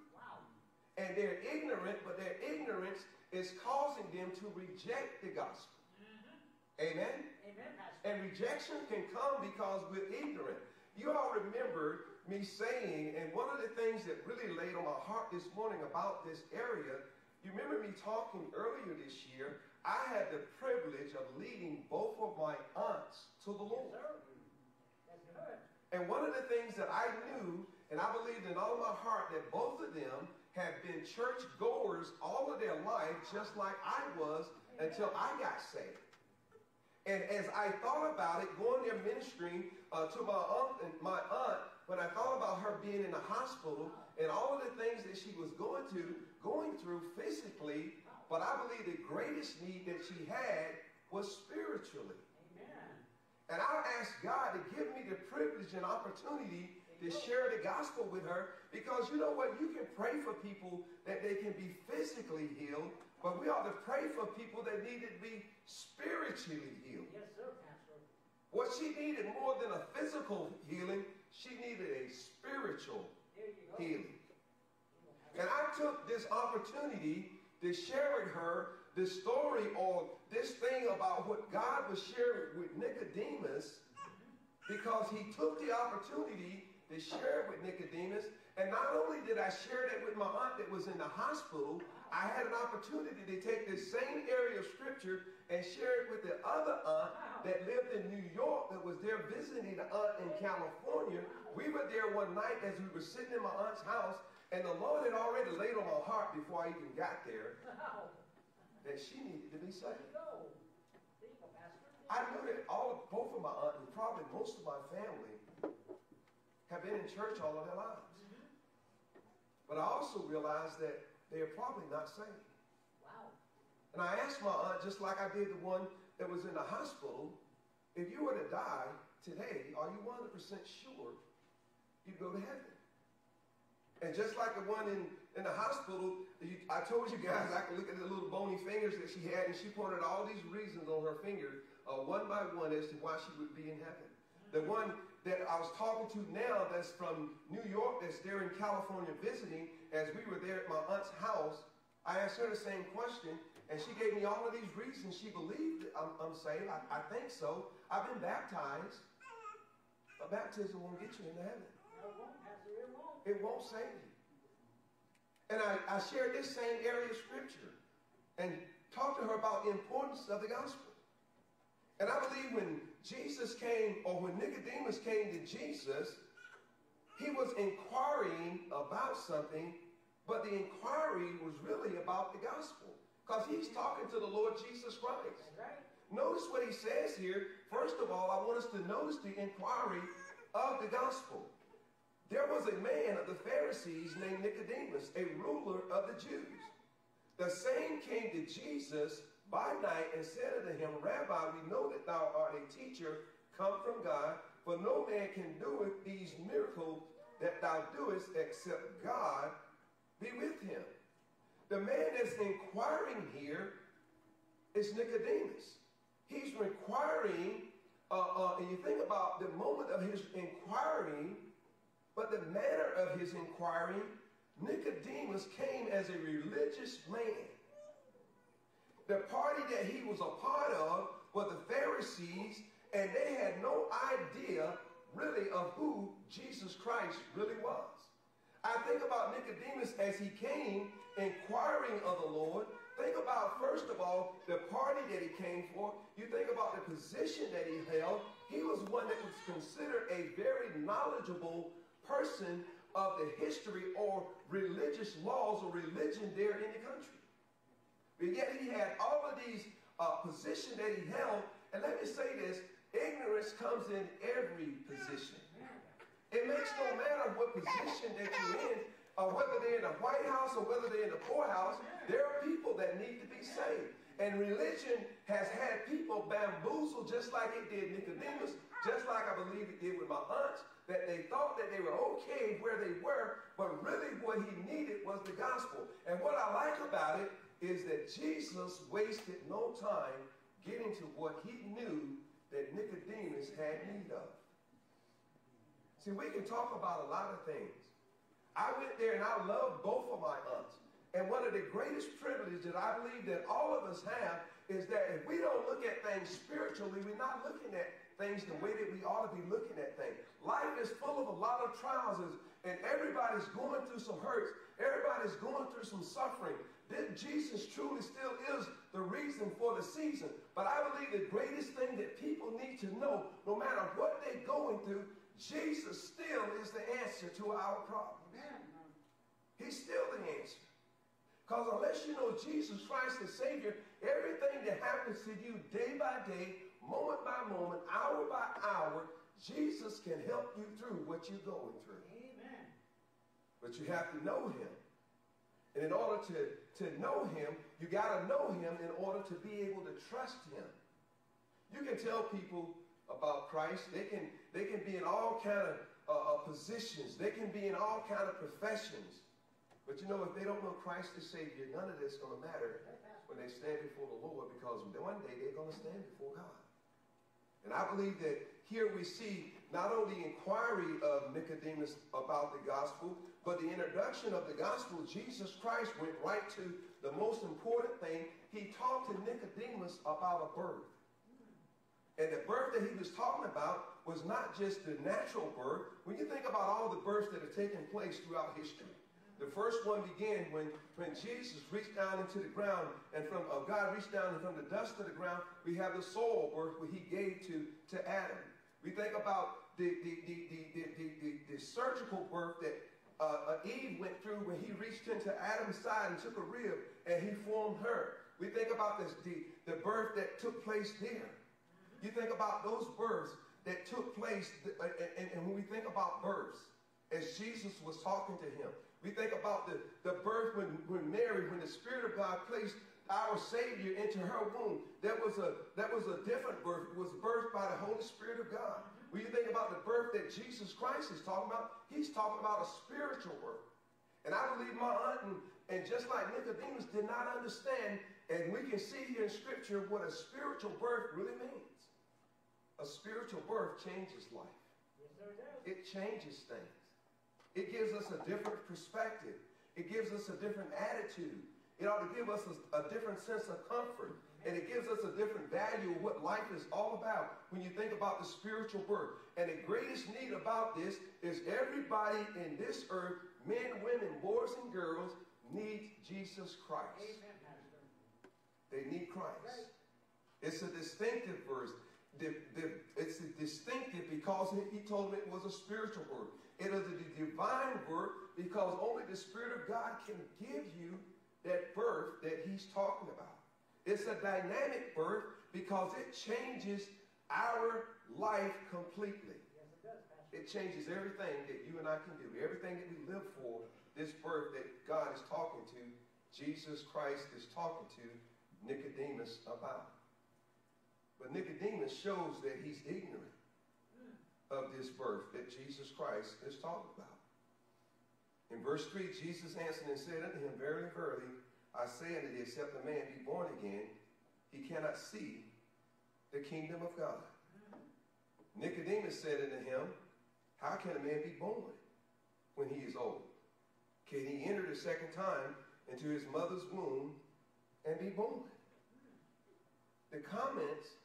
and they're ignorant, but their ignorance is causing them to reject the gospel. Mm-hmm. Amen? Amen and rejection can come because we're ignorant. You all remember me saying, and one of the things that really laid on my heart this morning about this area, you remember me talking earlier this year, I had the privilege of leading both of my aunts to the Lord. Yes, and one of the things that I knew, and I believed in all my heart, that both of them have been church goers all of their life, just like I was until I got saved. And as I thought about it, going there ministering uh, to my aunt, and my aunt, when I thought about her being in the hospital and all of the things that she was going to, going through physically, but I believe the greatest need that she had was spiritually. Amen. And I asked God to give me the privilege and opportunity to share the gospel with her because you know what? You can pray for people that they can be physically healed, but we ought to pray for people that need to be spiritually healed. Yes, sir, Pastor. What she needed more than a physical healing, she needed a spiritual healing. And I took this opportunity to share with her the story or this thing about what God was sharing with Nicodemus because he took the opportunity they shared with Nicodemus. And not only did I share that with my aunt that was in the hospital, I had an opportunity to take this same area of scripture and share it with the other aunt that lived in New York that was there visiting the aunt in California. We were there one night as we were sitting in my aunt's house, and the Lord had already laid on my heart before I even got there (laughs) that she needed to be saved. I knew that all of, both of my aunt and probably most of my family have been in church all of their lives. But I also realize that they are probably not saved. Wow. And I asked my aunt, just like I did the one that was in the hospital, if you were to die today, are you 100% sure you'd go to heaven? And just like the one in, in the hospital, you, I told you guys I could look at the little bony fingers that she had, and she pointed all these reasons on her finger, uh, one by one, as to why she would be in heaven. The one that I was talking to now that's from New York, that's there in California visiting, as we were there at my aunt's house, I asked her the same question, and she gave me all of these reasons she believed I'm, I'm saved. I, I think so. I've been baptized. But baptism won't get you into heaven. No, it won't, Pastor, it won't. Save you. And I, I shared this same area of scripture and talked to her about the importance of the gospel. And I believe when Jesus came, or when Nicodemus came to Jesus, he was inquiring about something, but the inquiry was really about the gospel. Because he's talking to the Lord Jesus Christ. Notice what he says here. First of all, I want us to notice the inquiry of the gospel. There was a man of the Pharisees named Nicodemus, a ruler of the Jews. The same came to Jesus by night and said unto him, Rabbi, we know that thou art a teacher come from God, for no man can do these miracles that thou doest except God be with him. The man that's inquiring here is Nicodemus. He's inquiring, uh, uh, and you think about the moment but the manner of his inquiring, Nicodemus came as a religious man. The party that he was a part of were the Pharisees, and they had no idea really of who Jesus Christ really was. I think about Nicodemus as he came inquiring of the Lord. Think about, first of all, the party that he came for. You think about the position that he held. He was one that was considered a very knowledgeable person of the history or religious laws or religion there in the country. But yet he had all of these uh, positions that he held. And let me say this ignorance comes in every position. It makes no matter what position that you're in, or whether they're in the White House or whether they're in the poorhouse, there are people that need to be saved. And religion has had people bamboozled just like it did Nicodemus, just like I believe it did with my aunts, that they thought that they were okay where they were, but really what he needed was the gospel. And what I like about it is that Jesus wasted no time getting to what he knew that Nicodemus had need of. See, we can talk about a lot of things. I went there and I love both of my aunts. And one of the greatest privileges that I believe that all of us have is that if we don't look at things spiritually, we're not looking at things the way that we ought to be looking at things. Life is full of a lot of trials, and everybody's going through some hurts. Everybody's going through some suffering. Then Jesus truly still is the reason for the season. But I believe the greatest thing that people need to know, no matter what they're going through, Jesus still is the answer to our problems. He's still the answer. Because unless you know Jesus Christ the Savior, everything that happens to you day by day, moment by moment, hour by hour, Jesus can help you through what you're going through. Amen. But you have to know him. And in order to, to know him, you got to know him in order to be able to trust him. You can tell people about Christ. They can, they can be in all kind of uh, uh, positions. They can be in all kind of professions. But you know, if they don't know Christ as Savior, none of this is going to matter when they stand before the Lord because one day they're going to stand before God. And I believe that here we see not only inquiry of Nicodemus about the gospel, but the introduction of the gospel. Jesus Christ went right to the most important thing. He talked to Nicodemus about a birth. And the birth that he was talking about was not just the natural birth. When you think about all the births that have taken place throughout history, the first one began when, when Jesus reached down into the ground, and from uh, God reached down and from the dust of the ground, we have the soul birth where he gave to, to Adam. We think about the, the, the, the, the, the, the surgical birth that uh, uh, Eve went through when he reached into Adam's side and took a rib and he formed her. We think about this, the, the birth that took place there. You think about those births. that took place, uh, and, and when we think about births, as Jesus was talking to him, we think about the, the birth when, when Mary, when the Spirit of God placed our Savior into her womb. That was a that was a different birth. It was birthed by the Holy Spirit of God. When you think about the birth that Jesus Christ is talking about, he's talking about a spiritual birth. And I believe my aunt and, and just like Nicodemus did not understand, and we can see here in Scripture what a spiritual birth really means. A spiritual birth changes life. Yes, it. It changes things. It gives us a different perspective. It gives us a different attitude. It ought to give us a, a, different sense of comfort. And it gives us a different value of what life is all about when you think about the spiritual birth. And the greatest need about this is everybody in this earth, men, women, boys, and girls, need Jesus Christ. They need Christ. It's a distinctive verse. It's a distinctive because he told me it was a spiritual word. It is a divine word because only the Spirit of God can give you that birth that he's talking about. It's a dynamic birth because it changes our life completely. It changes everything that you and I can do, everything that we live for. This birth that God is talking to, Jesus Christ is talking to Nicodemus about. But Nicodemus shows that he's ignorant of this birth that Jesus Christ is talking about. In verse 3, Jesus answered and said unto him, Verily, verily, I say unto thee, except a man be born again, he cannot see the kingdom of God. Nicodemus said unto him, How can a man be born when he is old? Can he enter the second time into his mother's womb and be born? The comments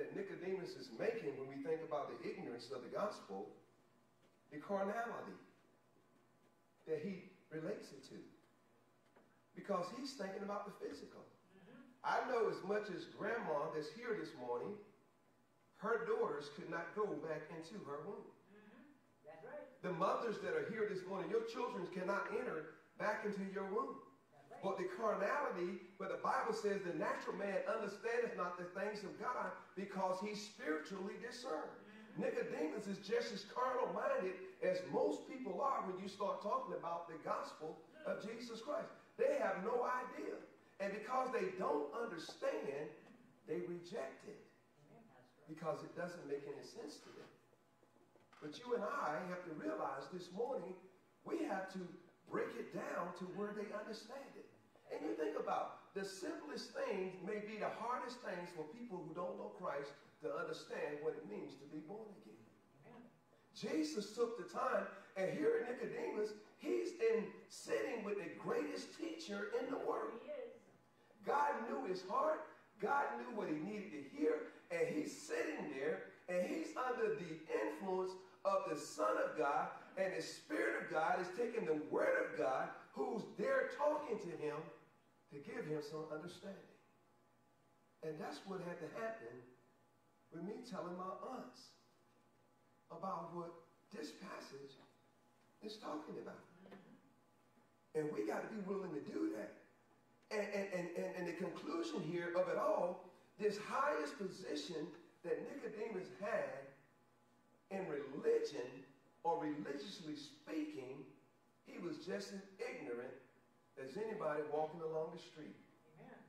that Nicodemus is making when we think about the ignorance of the gospel, the carnality that he relates it to. Because he's thinking about the physical. I know as much as grandma that's here this morning, her daughters could not go back into her womb. Mm-hmm. That's right. The mothers that are here this morning, your children cannot enter back into your womb. But the carnality, but the Bible says the natural man understandeth not the things of God because he's spiritually discerned. Nicodemus is just as carnal minded as most people are when you start talking about the gospel of Jesus Christ. They have no idea. And because they don't understand, they reject it because it doesn't make any sense to them. But you and I have to realize this morning we have to break it down to where they understand it. And you think about the simplest things may be the hardest things for people who don't know Christ to understand what it means to be born again. Amen. Jesus took the time, and here in Nicodemus, he's in sitting with the greatest teacher in the world. God knew his heart. God knew what he needed to hear. And he's sitting there and he's under the influence of the Son of God. And the Spirit of God is taking the Word of God, who's there talking to him, to give him some understanding. And that's what had to happen with me telling my aunts about what this passage is talking about. And we got to be willing to do that. And, and, and, and, the conclusion here of it all, this highest position that Nicodemus had in religion or religiously speaking, he was just as ignorant as anybody walking along the street Amen.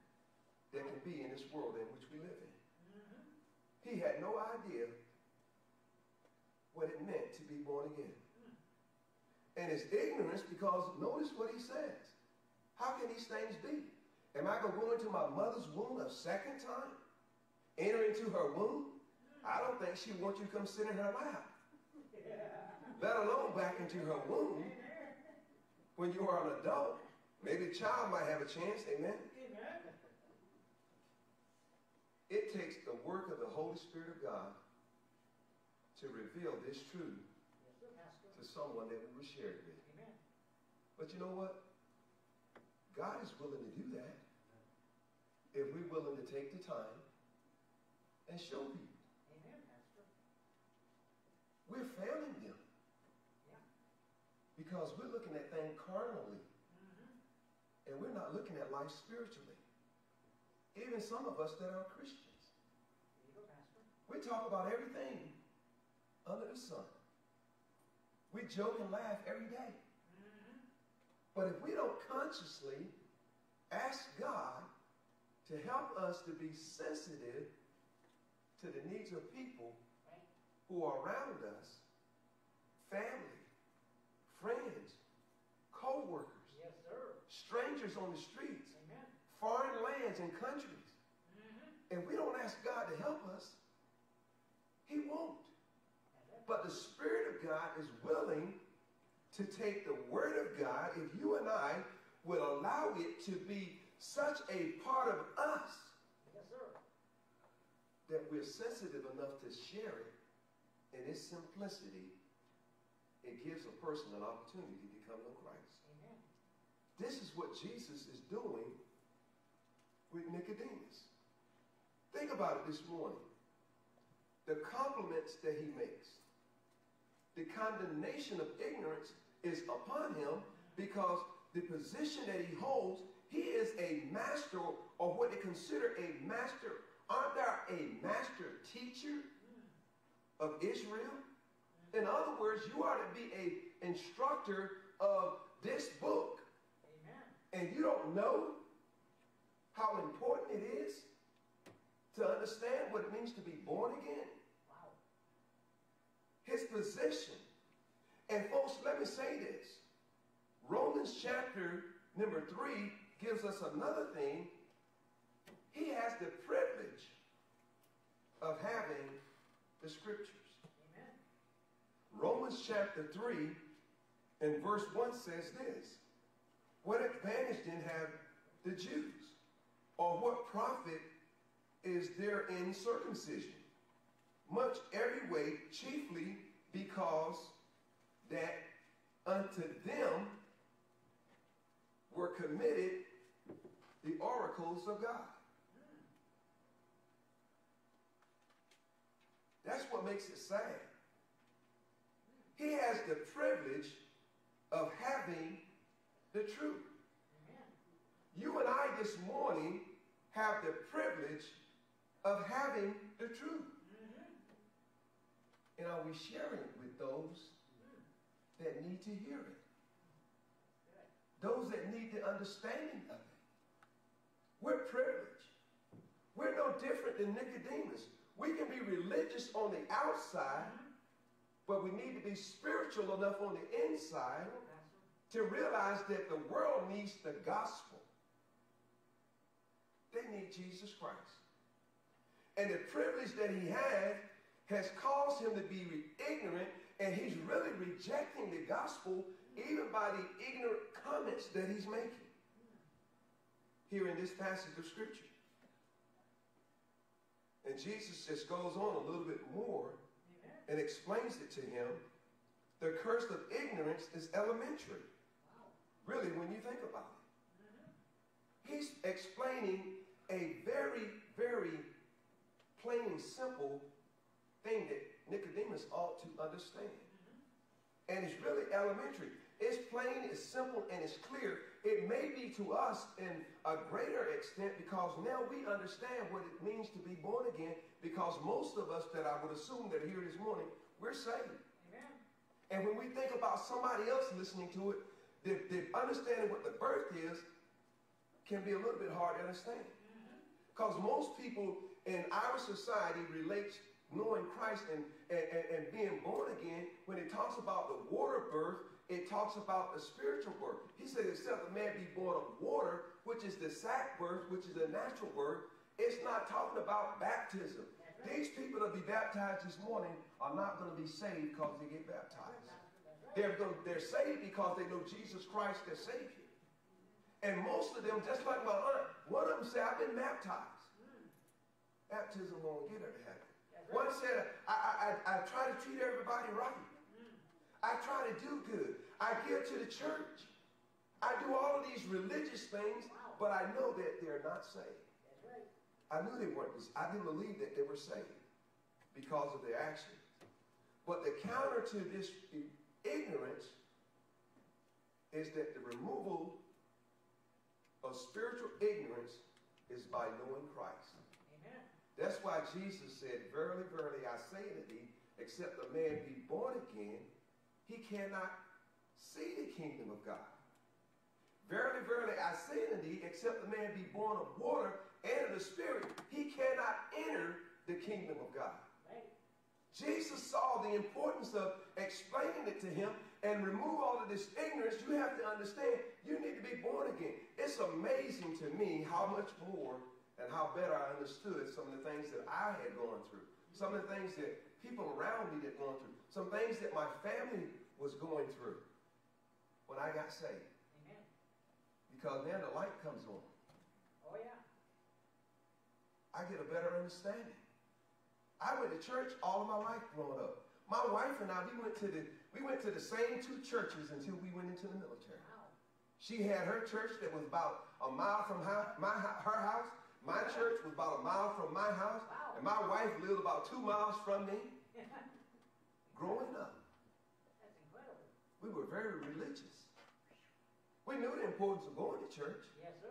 that can be in this world in which we live in. Mm-hmm. He had no idea what it meant to be born again. And it's ignorance because notice what he says. How can these things be? Am I going to go into my mother's womb a second time? Enter into her womb? I don't think she wants you to come sit in her lap, (laughs) let alone back into her womb when you are an adult. Maybe a child might have a chance, amen? Amen. It takes the work of the Holy Spirit of God to reveal this truth Yes, sir, Pastor. to someone that we were shared with. Amen. But you know what? God is willing to do that if we're willing to take the time and show people. Amen, Pastor. We're failing them Yeah. because we're looking at things carnally. And we're not looking at life spiritually. Even some of us that are Christians. We talk about everything under the sun. We joke and laugh every day. But if we don't consciously ask God to help us to be sensitive to the needs of people who are around us, family, friends, co-workers. Strangers on the streets, Amen. foreign lands and countries, Mm-hmm. and we don't ask God to help us, He won't. But the Spirit of God is willing to take the Word of God if you and I will allow it to be such a part of us Yes, sir. that we're sensitive enough to share it in its simplicity. It gives a person an opportunity to come to Christ. This is what Jesus is doing with Nicodemus. Think about it this morning. The compliments that he makes, the condemnation of ignorance is upon him because the position that he holds, he is a master or what they consider a master. Aren't there a master teacher of Israel? In other words, you are to be a instructor of this book. And you don't know how important it is to understand what it means to be born again, Wow. his position. And folks, let me say this. Romans chapter number three gives us another thing. He has the privilege of having the scriptures. Amen. Romans chapter 3 and verse 1 says this What advantage then have the Jews? Or what profit is there in circumcision? Much every way, chiefly because that unto them were committed the oracles of God. That's what makes it sad. He has the privilege of having the truth. Amen. You and I this morning have the privilege of having the truth. And are we sharing it with those that need to hear it? Those that need the understanding of it. We're privileged. We're no different than Nicodemus. We can be religious on the outside, but we need to be spiritual enough on the inside. To realize that the world needs the gospel. They need Jesus Christ. And the privilege that he had has caused him to be ignorant, and he's really rejecting the gospel even by the ignorant comments that he's making here in this passage of Scripture. And Jesus just goes on a little bit more and explains it to him. The curse of ignorance is elementary. Really, when you think about it. He's explaining a very, very plain and simple thing that Nicodemus ought to understand. And it's really elementary. It's plain, it's simple, and it's clear. It may be to us in a greater extent because now we understand what it means to be born again because most of us that I would assume that here this morning, we're saved. Amen. And when we think about somebody else listening to it, the, the understanding what the birth is can be a little bit hard to understand. Because most people in our society relates knowing Christ and, and, and, being born again, when it talks about the water birth, it talks about the spiritual birth. He said, except a man be born of water, which is the sac birth, which is the natural birth, it's not talking about baptism. These people that be baptized this morning are not going to be saved because they get baptized. They're, they're saved because they know Jesus Christ their Savior. And most of them, just like my aunt, one of them said, I've been baptized. Baptism won't get her to heaven. One said, I, I, I, I try to treat everybody right. I try to do good. I give to the church. I do all of these religious things, but I know that they're not saved. Right. I knew they weren't. I didn't believe that they were saved because of their actions. But the counter to this ignorance is that the removal of spiritual ignorance is by knowing Christ. Amen. That's why Jesus said, Verily, verily, I say to thee, except a man be born again, he cannot see the kingdom of God. Verily, verily, I say to thee, except a man be born of water and of the Spirit, he cannot enter the kingdom of God. Jesus saw the importance of explaining it to him and remove all of this ignorance. You have to understand you need to be born again. It's amazing to me how much more and how better I understood some of the things that I had gone through, some of the things that people around me had gone through, some things that my family was going through when I got saved. Amen. Because then the light comes on. Oh, yeah. I get a better understanding. I went to church all of my life growing up. My wife and I, we went to the we went to the same two churches until we went into the military. Wow. She had her church that was about a mile from her, my, her house. My church was about a mile from my house. Wow. And my wife lived about two miles from me. (laughs) Growing up, That's incredible. we were very religious. We knew the importance of going to church, Yes, sir.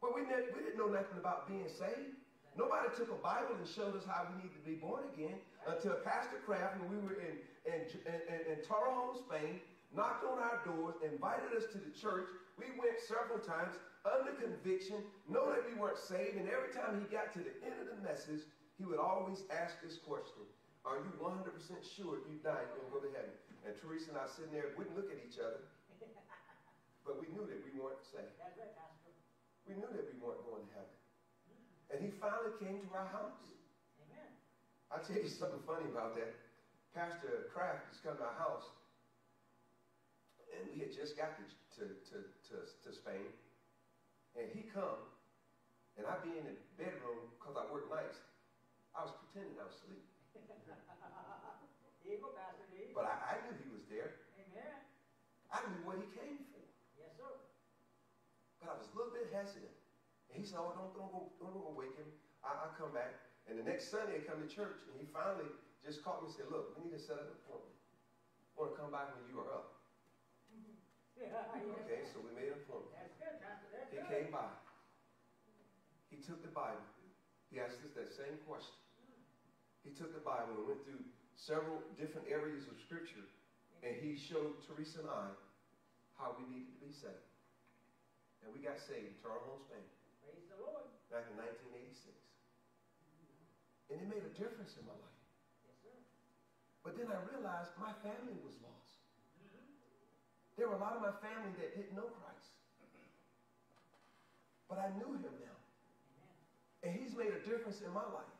but we, ne- we didn't know nothing about being saved. Nobody took a Bible and showed us how we need to be born again until Pastor Kraft, when we were in, in, in, in, Torrejon, Spain, knocked on our doors, invited us to the church. We went several times under conviction, know that we weren't saved, and every time he got to the end of the message, he would always ask this question Are you 100% sure if you die, you're going to go to heaven? And Teresa and I sitting there wouldn't look at each other, (laughs) but we knew that we weren't saved. That's right, Pastor. We knew that we weren't going to heaven. And he finally came to our house. Amen. I'll tell you something funny about that. Pastor Kraft has come to our house, and we had just got to, to, to, to, Spain. And he come, and I'd be in the bedroom because I work nights. I was pretending I was asleep. (laughs) Here Pastor D. But I, I knew he was there. Amen. I knew what he came for. Yes, sir. But I was a little bit hesitant. And he said, oh, don't, don't, go, don't go wake him. I, I'll come back. And the next Sunday, I come to church, and he finally just called me and said, look, we need to set up an appointment. I want to come back when you are up. (laughs) Yeah, Okay, so we made an appointment. That's good, That's He came by. He took the Bible. He asked us that same question. He took the Bible and went through several different areas of Scripture, and he showed Teresa and I how we needed to be saved. And we got saved in Torrejon, Spain, Praise the Lord. back in 1986. And it made a difference in my life. Yes, sir. But then I realized my family was lost. Mm-hmm. There were a lot of my family that didn't know Christ. But I knew him now. Amen. And he's made a difference in my life.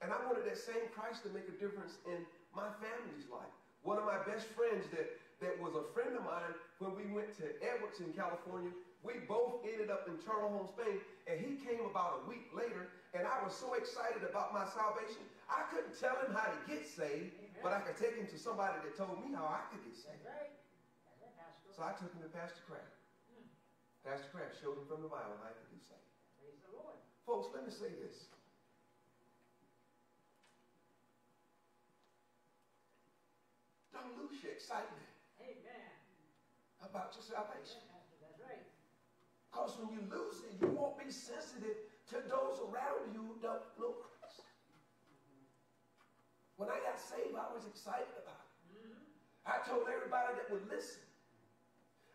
And I wanted that same Christ to make a difference in my family's life. One of my best friends that, that was a friend of mine when we went to Edwardson, California, we both ended up in Torrejon, Spain, and he came about a week later, and I was so excited about my salvation. I couldn't tell him how to get saved, but I could take him to somebody that told me how I could get saved. That's right. That's right, So I took him to Pastor Kraft. Pastor Craig showed him from the Bible how to be saved. Praise the Lord. Folks, let me say this. Don't lose your excitement Amen. about your salvation. Yeah, Pastor. That's right. Because when you lose it, you won't be sensitive to those around you who don't know Christ. When I got saved, I was excited about it. Mm-hmm. I told everybody that would listen.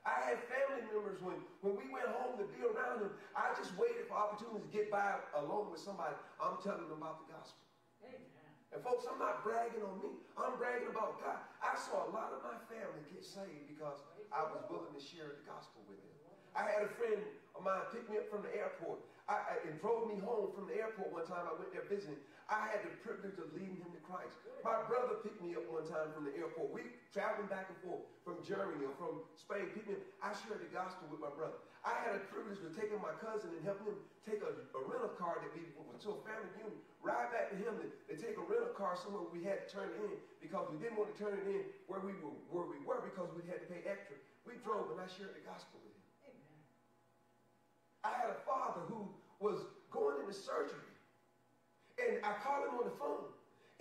I had family members when, when we went home to be around them. I just waited for opportunities to get by alone with somebody. I'm telling them about the gospel. Amen. And folks, I'm not bragging on me. I'm bragging about God. I saw a lot of my family get saved because I was willing to share the gospel with them. I had a friend of mine pick me up from the airport I, I, and drove me home from the airport one time. I went there visiting. I had the privilege of leading him to Christ. My brother picked me up one time from the airport. We traveling back and forth from Germany or from Spain. Picked me up. I shared the gospel with my brother. I had a privilege of taking my cousin and helping him take a, a rental car that we was to a family union, ride back to him to, to take a rental car somewhere we had to turn it in because we didn't want to turn it in where we were where we were because we had to pay extra. We drove and I shared the gospel with him. I had a father who was going into surgery. And I called him on the phone.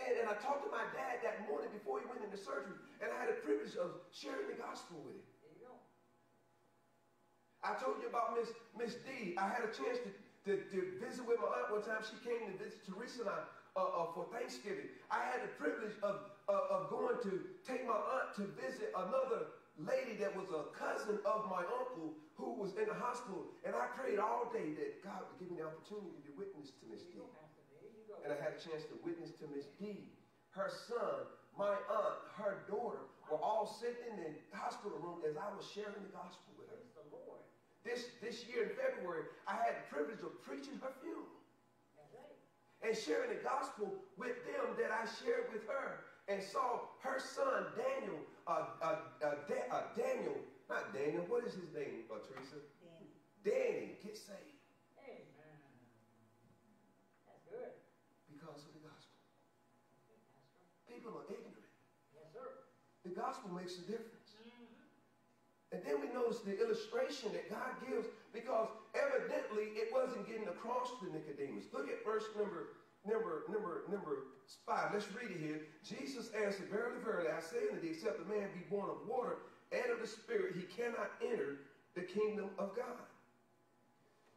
And, and I talked to my dad that morning before he went into surgery. And I had the privilege of sharing the gospel with him. There you go. I told you about Miss Miss D. I had a chance to, to, to visit with my aunt one time. She came to visit Teresa and I uh, uh, for Thanksgiving. I had the privilege of, uh, of going to take my aunt to visit another lady that was a cousin of my uncle who was in the hospital. And I prayed all day that God would give me the opportunity to witness to Miss D. And I had a chance to witness to Miss D. Her son, my aunt, her daughter were all sitting in the hospital room as I was sharing the gospel with her. Praise the Lord. This, this year in February, I had the privilege of preaching her funeral and sharing the gospel with them that I shared with her and saw her son Daniel, uh, uh, uh, Da- uh, Daniel, not Daniel, what is his name, uh, Teresa? Danny Danny, get saved Amen. That's good. because of the gospel. People are ignorant. Yes, sir. The gospel makes a difference. Mm-hmm. And then we notice the illustration that God gives because evidently it wasn't getting across to Nicodemus. Look at verse number number number number five. Let's read it here. Jesus answered, Verily, verily, I say unto thee, except a man be born of water and of the Spirit, he cannot enter the kingdom of God.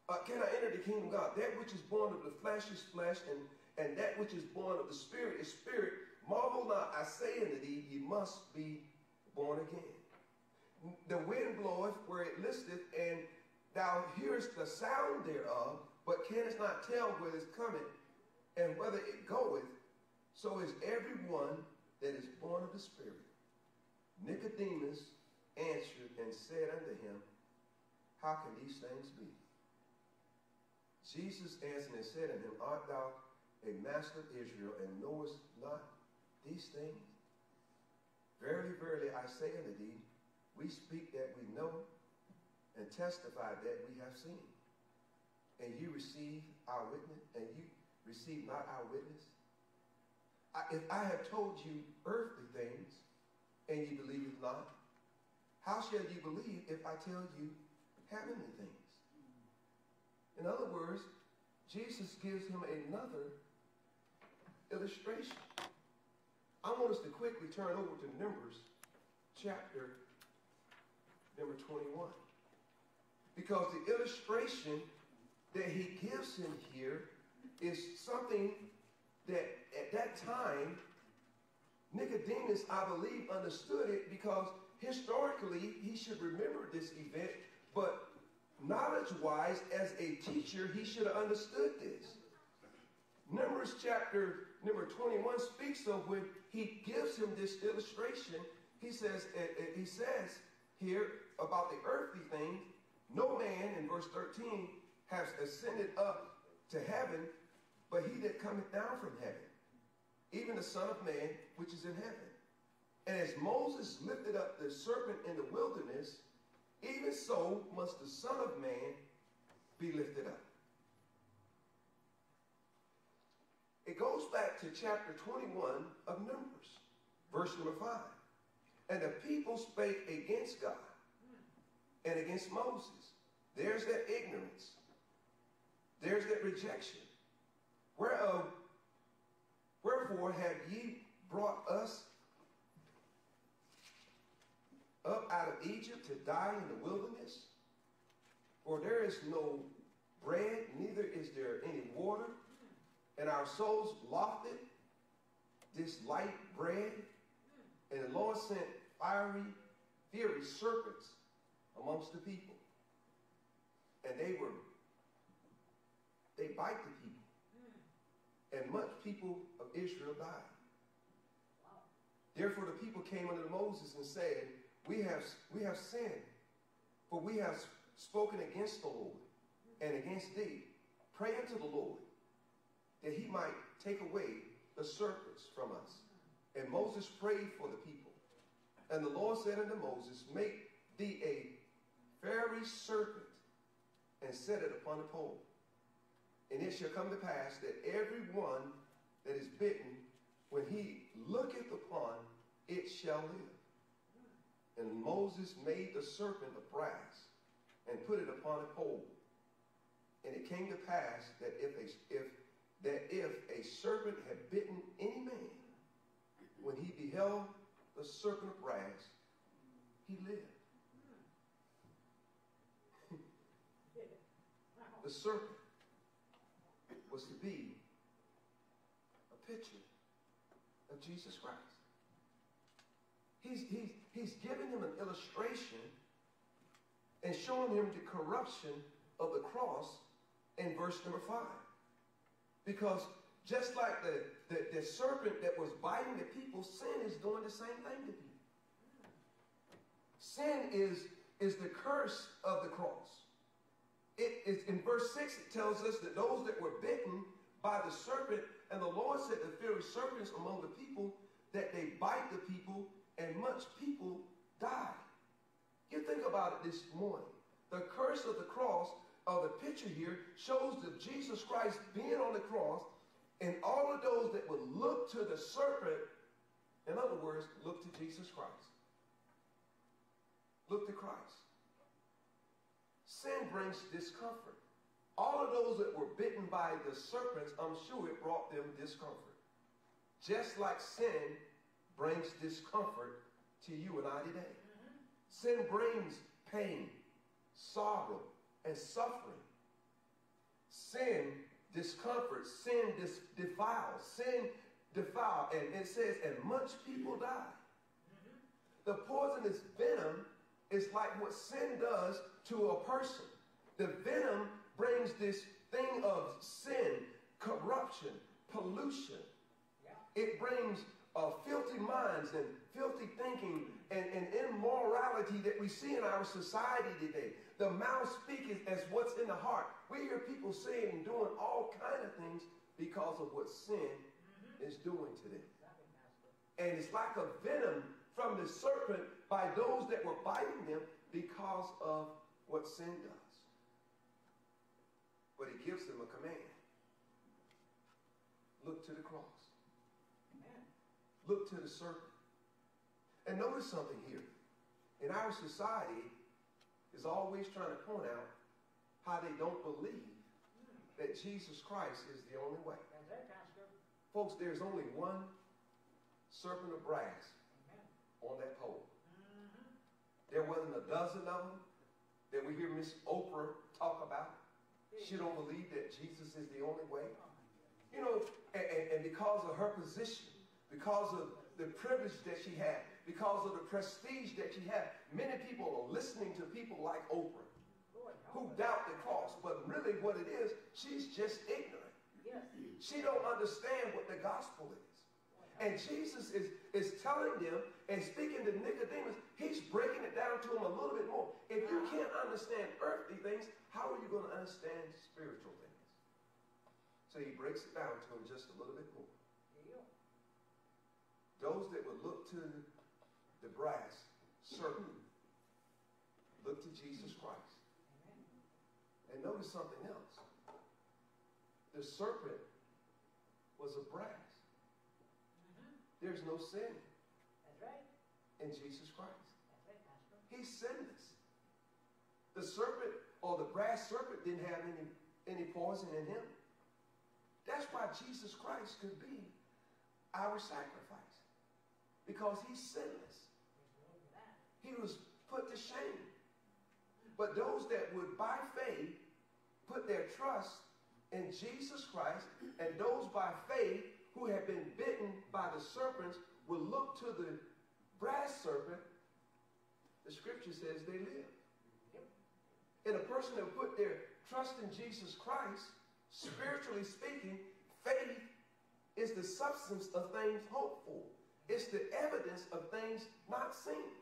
Uh, cannot enter the kingdom of God. That which is born of the flesh is flesh, and, and that which is born of the Spirit is spirit. Marvel not, I say unto thee, ye must be born again. The wind bloweth where it listeth, and thou hearest the sound thereof, but canst not tell where it's coming and whether it goeth. So is everyone that is born of the Spirit. Nicodemus answered and said unto him, How can these things be? Jesus answered and said unto him, Art thou a master of Israel, and knowest not these things? Verily, verily, I say unto thee, we speak that we know and testify that we have seen. And you receive our witness, and you receive not our witness. I, if I have told you earthly things, and you believe not, how shall you believe if I tell you heavenly things? In other words, Jesus gives him another illustration. I want us to quickly turn over to Numbers chapter number 21. Because the illustration that he gives him here is something that at that time, Nicodemus, I believe, understood it because historically he should remember this event, but knowledge wise, as a teacher, he should have understood this. Numbers chapter number 21 speaks of when he gives him this illustration. He says, uh, uh, he says here about the earthly things, no man, in verse 13, has ascended up to heaven, but he that cometh down from heaven, even the Son of Man which is in heaven. And as Moses lifted up the serpent in the wilderness, even so must the Son of Man be lifted up. It goes back to chapter 21 of Numbers, verse number 5. And the people spake against God and against Moses. There's that ignorance. There's that rejection. Whereof, uh, wherefore have ye brought us up out of Egypt to die in the wilderness? For there is no bread, neither is there any water, and our souls lofted this light bread, and the Lord sent fiery, fiery serpents amongst the people. And they were, they bite the people. And much people of Israel died. Therefore the people came unto Moses and said, We have we have sinned, for we have spoken against the Lord and against thee. Pray unto the Lord that he might take away the serpents from us. And Moses prayed for the people. And the Lord said unto Moses, Make thee a fiery serpent and set it upon a pole. And it shall come to pass that every one that is bitten, when he looketh upon it, shall live. And Moses made the serpent of brass and put it upon a pole. And it came to pass that if a, if that if a serpent had bitten any man, when he beheld the serpent of brass, he lived. (laughs) the serpent. Was to be a picture of Jesus Christ. He's, he's, he's giving him an illustration and showing him the corruption of the cross in verse number five. Because just like the, the, the serpent that was biting the people, sin is doing the same thing to people. Sin is, is the curse of the cross. It is in verse 6, it tells us that those that were bitten by the serpent, and the Lord said the fiery serpents among the people, that they bite the people, and much people die. You think about it this morning. The curse of the cross, of the picture here, shows that Jesus Christ being on the cross, and all of those that would look to the serpent, in other words, look to Jesus Christ. Look to Christ. Sin brings discomfort. All of those that were bitten by the serpents, I'm sure it brought them discomfort. Just like sin brings discomfort to you and I today. Mm-hmm. Sin brings pain, sorrow, and suffering. Sin discomfort, sin dis- defiles, sin defile, and it says, and much people die. Mm-hmm. The poisonous venom is like what sin does to a person. The venom brings this thing of sin, corruption, pollution. It brings uh, filthy minds and filthy thinking and, and immorality that we see in our society today. The mouth speaks as what's in the heart. We hear people saying and doing all kind of things because of what sin is doing to them. And it's like a venom from the serpent by those that were biting them because of what sin does. But he gives them a command. Look to the cross. Look to the serpent. And notice something here. In our society is always trying to point out how they don't believe that Jesus Christ is the only way. Folks, there's only one serpent of brass Amen. on that pole. Mm-hmm. There wasn't a dozen of them that we hear Miss Oprah talk about. She don't believe that Jesus is the only way. You know, and, and, and because of her position, because of the privilege that she had, because of the prestige that she had, many people are listening to people like Oprah who doubt the cross. But really what it is, she's just ignorant. Yes. She don't understand what the gospel is. And Jesus is, is telling them and speaking to Nicodemus, he's breaking it down to him a little bit more. If you can't understand earthly things, how are you going to understand spiritual things? So he breaks it down to him just a little bit more. Those that would look to the brass serpent, look to Jesus Christ. And notice something else. The serpent was a brass. There's no sin. In Jesus Christ. He's sinless. The serpent or the brass serpent didn't have any, any poison in him. That's why Jesus Christ could be our sacrifice. Because he's sinless. He was put to shame. But those that would by faith put their trust in Jesus Christ, and those by faith who have been bitten by the serpents will look to the brass serpent, the scripture says they live. And a person that put their trust in Jesus Christ, spiritually speaking, faith is the substance of things hoped for. It's the evidence of things not seen.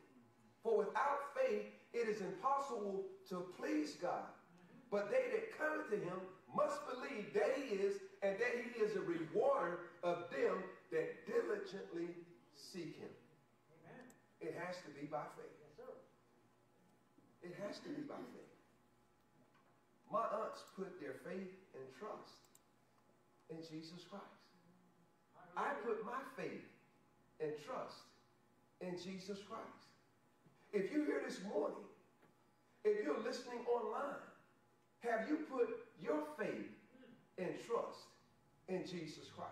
For without faith, it is impossible to please God. But they that come to him must believe that he is, and that he is a rewarder of them that diligently seek him. It has to be by faith. Yes. It has to be by faith. My aunts put their faith and trust in Jesus Christ. I put my faith and trust in Jesus Christ. If you're here this morning, if you're listening online, have you put your faith and trust in Jesus Christ?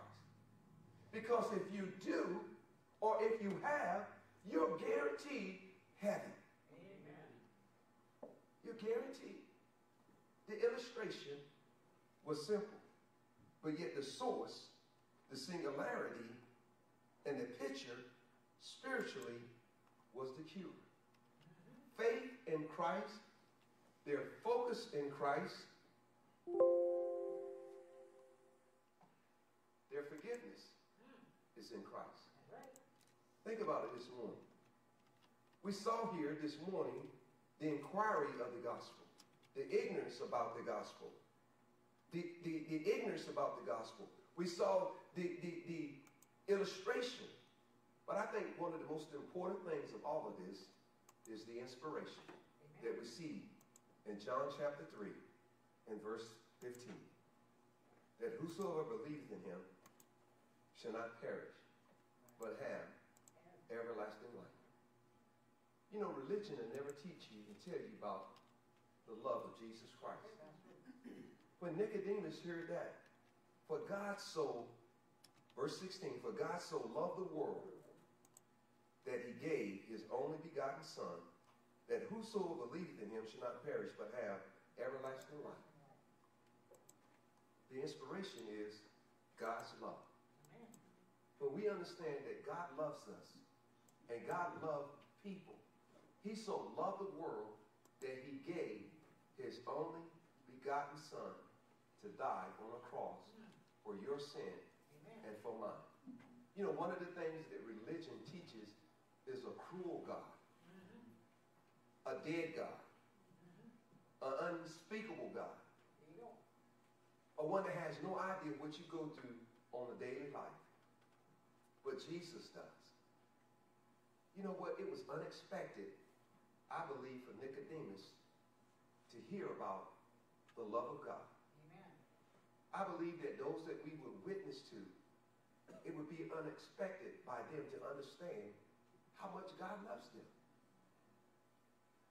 Because if you do, or if you have, you're guaranteed heaven. Amen. You're guaranteed. The illustration was simple. But yet the source, the singularity, and the picture spiritually was the cure. Faith in Christ, their focus in Christ, their forgiveness is in Christ. Think about it this morning. We saw here this morning the inquiry of the gospel, the ignorance about the gospel, the, the, the ignorance about the gospel. We saw the, the, the illustration. But I think one of the most important things of all of this is the inspiration that we see in John chapter 3 and verse 15. That whosoever believeth in him shall not perish, but have everlasting life. You know, religion will never teach you and tell you about the love of Jesus Christ. When Nicodemus heard that, for God so, verse 16, for God so loved the world that he gave his only begotten Son, that whosoever believeth in him should not perish but have everlasting life. The inspiration is God's love. When we understand that God loves us and God loved people, He so loved the world that He gave His only begotten Son to die on a cross for your sin Amen. and for mine. You know, one of the things that religion teaches is a cruel God, a dead God, an unspeakable God, or one that has no idea what you go through on a daily life. But Jesus does. You know what? It was unexpected, I believe, for Nicodemus to hear about the love of God. Amen. I believe that those that we would witness to, it would be unexpected by them to understand how much God loves them.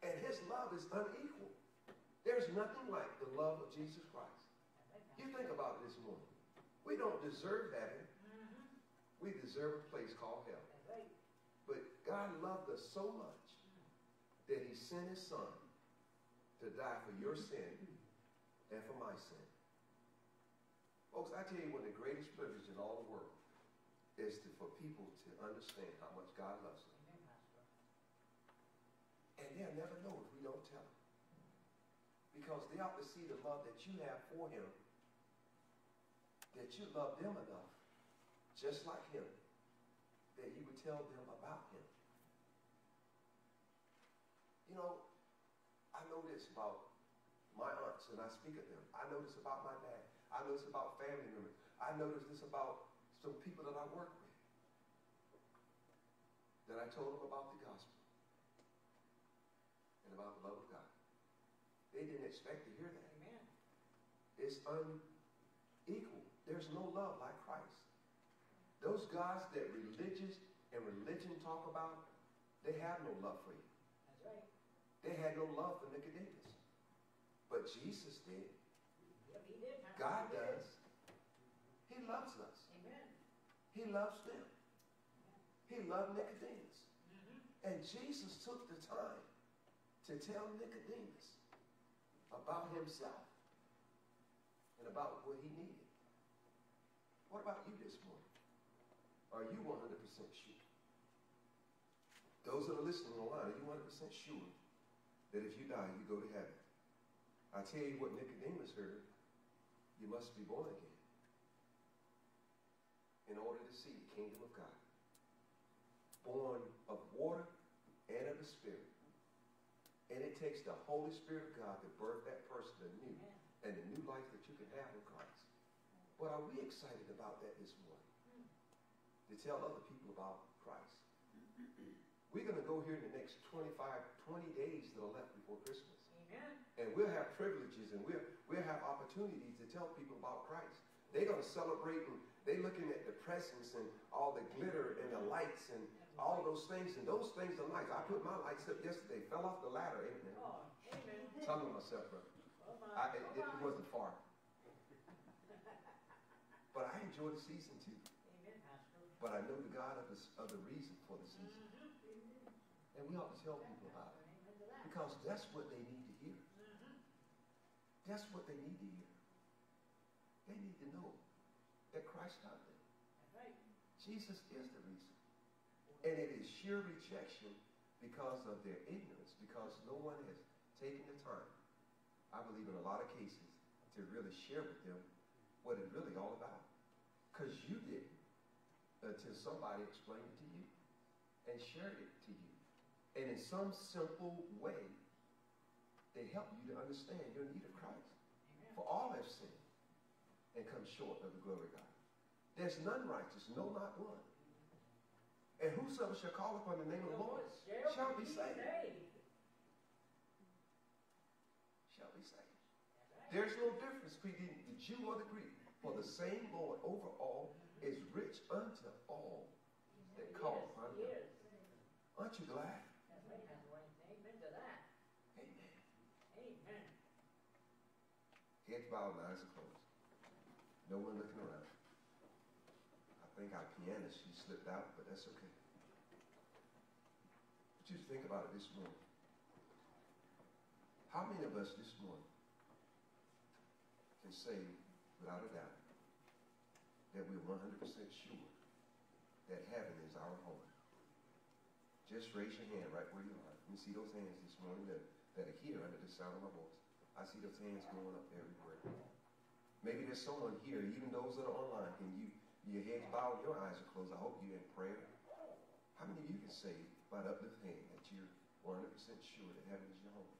And his love is unequal. There's nothing like the love of Jesus Christ. You think about it this morning. We don't deserve heaven. Mhm. We deserve a place called hell. God loved us so much that he sent his son to die for your sin and for my sin. Folks, I tell you one of the greatest privileges in all the world is to, for people to understand how much God loves them. And they'll never know if we don't tell them. Because they ought to see the love that you have for him, that you love them enough, just like him, that you would tell them about him. You know, I know this about my aunts, and I speak of them. I know this about my dad. I know this about family members. I notice this about some people that I work with. That I told them about the gospel and about the love of God. They didn't expect to hear that. Amen. It's unequal. There's no love like Christ. Those gods that religious and religion talk about, they have no love for you. They had no love for Nicodemus. But Jesus did. Yep, he did. God does. He loves us. Amen. He loves them. He loved Nicodemus. Mhm. And Jesus took the time to tell Nicodemus about himself and about what he needed. What about you this morning? Are you 100% sure? Those that are listening online, are you 100% sure that if you die, you go to heaven? I tell you what Nicodemus heard, you must be born again in order to see the kingdom of God. Born of water and of the Spirit. And it takes the Holy Spirit of God to birth that person anew Amen. and the new life that you can have in Christ. But are we excited about that this morning? To tell other people about Christ. We're going to go here in the next 25, 20 days that are left before Christmas. Amen. And we'll have privileges and we'll, we'll have opportunities to tell people about Christ. They're going to celebrate and they're looking at the presents and all the glitter and the lights and all those things. And those things are nice. I put my lights up yesterday, fell off the ladder. Amen. Oh, amen. Talking to myself, brother. Oh, my. I, it, Oh, it wasn't far. (laughs) But I enjoy the season too. Amen, Pastor. But I know the God of the, of the reason for the season. And we ought to tell people about it. Because that's what they need to hear. That's what they need to hear. They need to know that Christ them. Right. Jesus is the reason. And it is sheer rejection because of their ignorance, because no one has taken the time, I believe in a lot of cases, to really share with them what it's really all about. Because you didn't until somebody explained it to you and shared it. And in some simple way, they help you to understand your need of Christ. For all have sinned and come short of the glory of God. There's none righteous, no, not one. And whosoever shall call upon the name of the Lord shall be saved. Shall be saved. There's no difference between the Jew or the Greek, for the same Lord over all is rich unto all that call upon him. Aren't you glad? That's right, Pastor Wayne. Amen to that. Amen. Amen. Heads bowed eyes are closed. No one looking around. I think our pianist, she slipped out, but that's okay. But you think about it this morning. How many of us this morning can say, without a doubt, that we're 100% sure that heaven is our home? Just raise your hand right where you are. Let me see those hands this morning that, that are here under the sound of my voice. I see those hands going up everywhere. Maybe there's someone here, even those that are online, and you your heads bowed, your eyes are closed. I hope you're in prayer. How many of you can say by the uplifted hand that you're 100% sure that heaven is your home?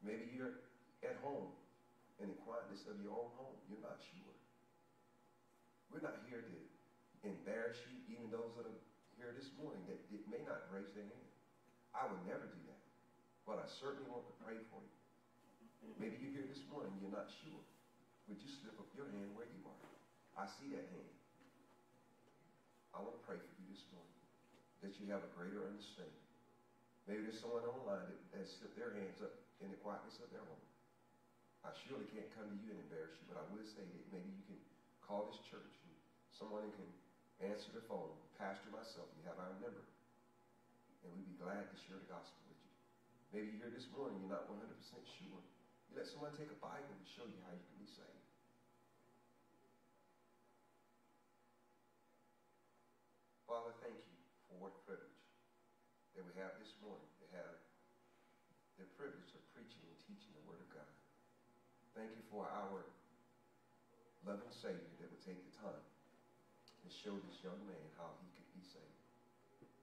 Maybe you're at home in the quietness of your own home. You're not sure. We're not here to embarrass you, even those that are here this morning that, that may not raise their hand. I would never do that. But I certainly want to pray for you. Maybe you're here this morning, you're not sure. Would you slip up your hand where you are? I see that hand. I want to pray for you this morning that you have a greater understanding. Maybe there's someone online that has slipped their hands up in the quietness of their home. I surely can't come to you and embarrass you, but I would say that maybe you can call this church and someone can answer the phone. Pastor myself, you have our number. And we'd be glad to share the gospel with you. Maybe you're here this morning, you're not 100% sure. Let someone take a Bible and show you how you can be saved. Father, thank you for what privilege that we have this morning to have the privilege of preaching and teaching the Word of God. Thank you for our loving Savior that would take the time to show this young man how he could be saved.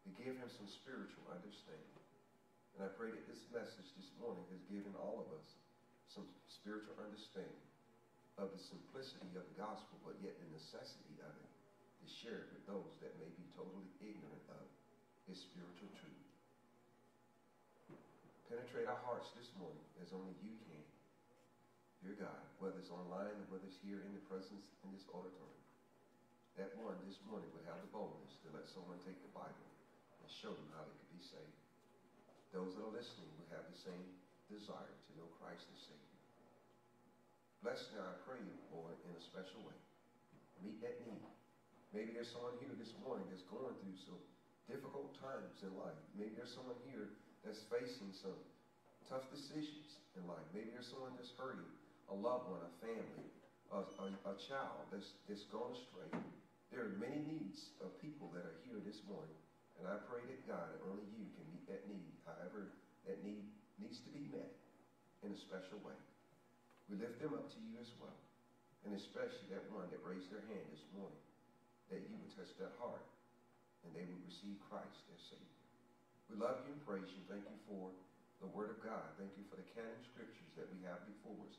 To give him some spiritual understanding. And I pray that this message this morning has given all of us spiritual understanding of the simplicity of the gospel, but yet the necessity of it to share it with those that may be totally ignorant of his spiritual truth. Penetrate our hearts this morning as only you can. Dear God, whether it's online or whether it's here in the presence in this auditorium, that one this morning would have the boldness to let someone take the Bible and show them how they could be saved. Those that are listening would have the same desire to know Christ as Savior. Bless now, I pray, you, Lord, in a special way. Meet that need. Maybe there's someone here this morning that's going through some difficult times in life. Maybe there's someone here that's facing some tough decisions in life. Maybe there's someone that's hurting, a loved one, a family, a, a, a child that's, that's gone astray. There are many needs of people that are here this morning. And I pray that God, that only you can meet that need, however that need needs to be met in a special way. We lift them up to you as well. And especially that one that raised their hand this morning, that you would touch that heart and they would receive Christ as Savior. We love you and praise you. Thank you for the Word of God. Thank you for the canon scriptures that we have before us.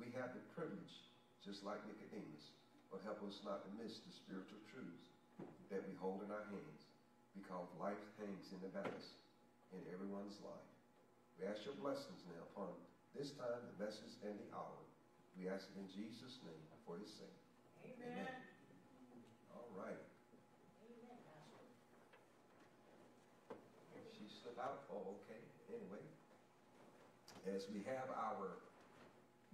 We have the privilege, just like Nicodemus, but help us not to miss the spiritual truths that we hold in our hands because life hangs in the balance in everyone's life. We ask your blessings now upon this time, the message, and the hour. We ask it in Jesus' name for his sake. Amen. All right. Amen, Pastor. She slipped out. Oh, okay. Anyway, as we have our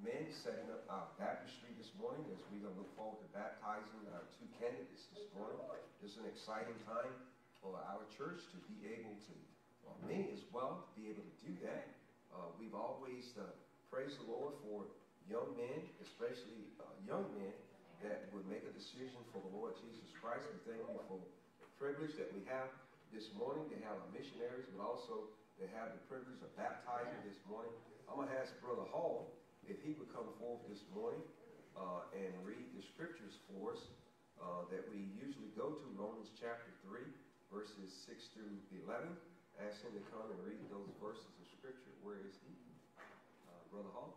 men setting up our baptistry this morning, as we're going to look forward to baptizing our two candidates this morning, it's an exciting time for our church to be able to, or me as well, to be able to do that. Uh, we've always uh, praised the Lord for young men, especially uh, young men, that would make a decision for the Lord Jesus Christ. We thank you for the privilege that we have this morning to have our missionaries, but also to have the privilege of baptizing this morning. I'm going to ask Brother Hall if he would come forth this morning uh, and read the scriptures for us uh, that we usually go to, Romans chapter 3, verses 6 through 11. Ask him to come and read those verses of scripture. Where is he? Uh, Brother Hall?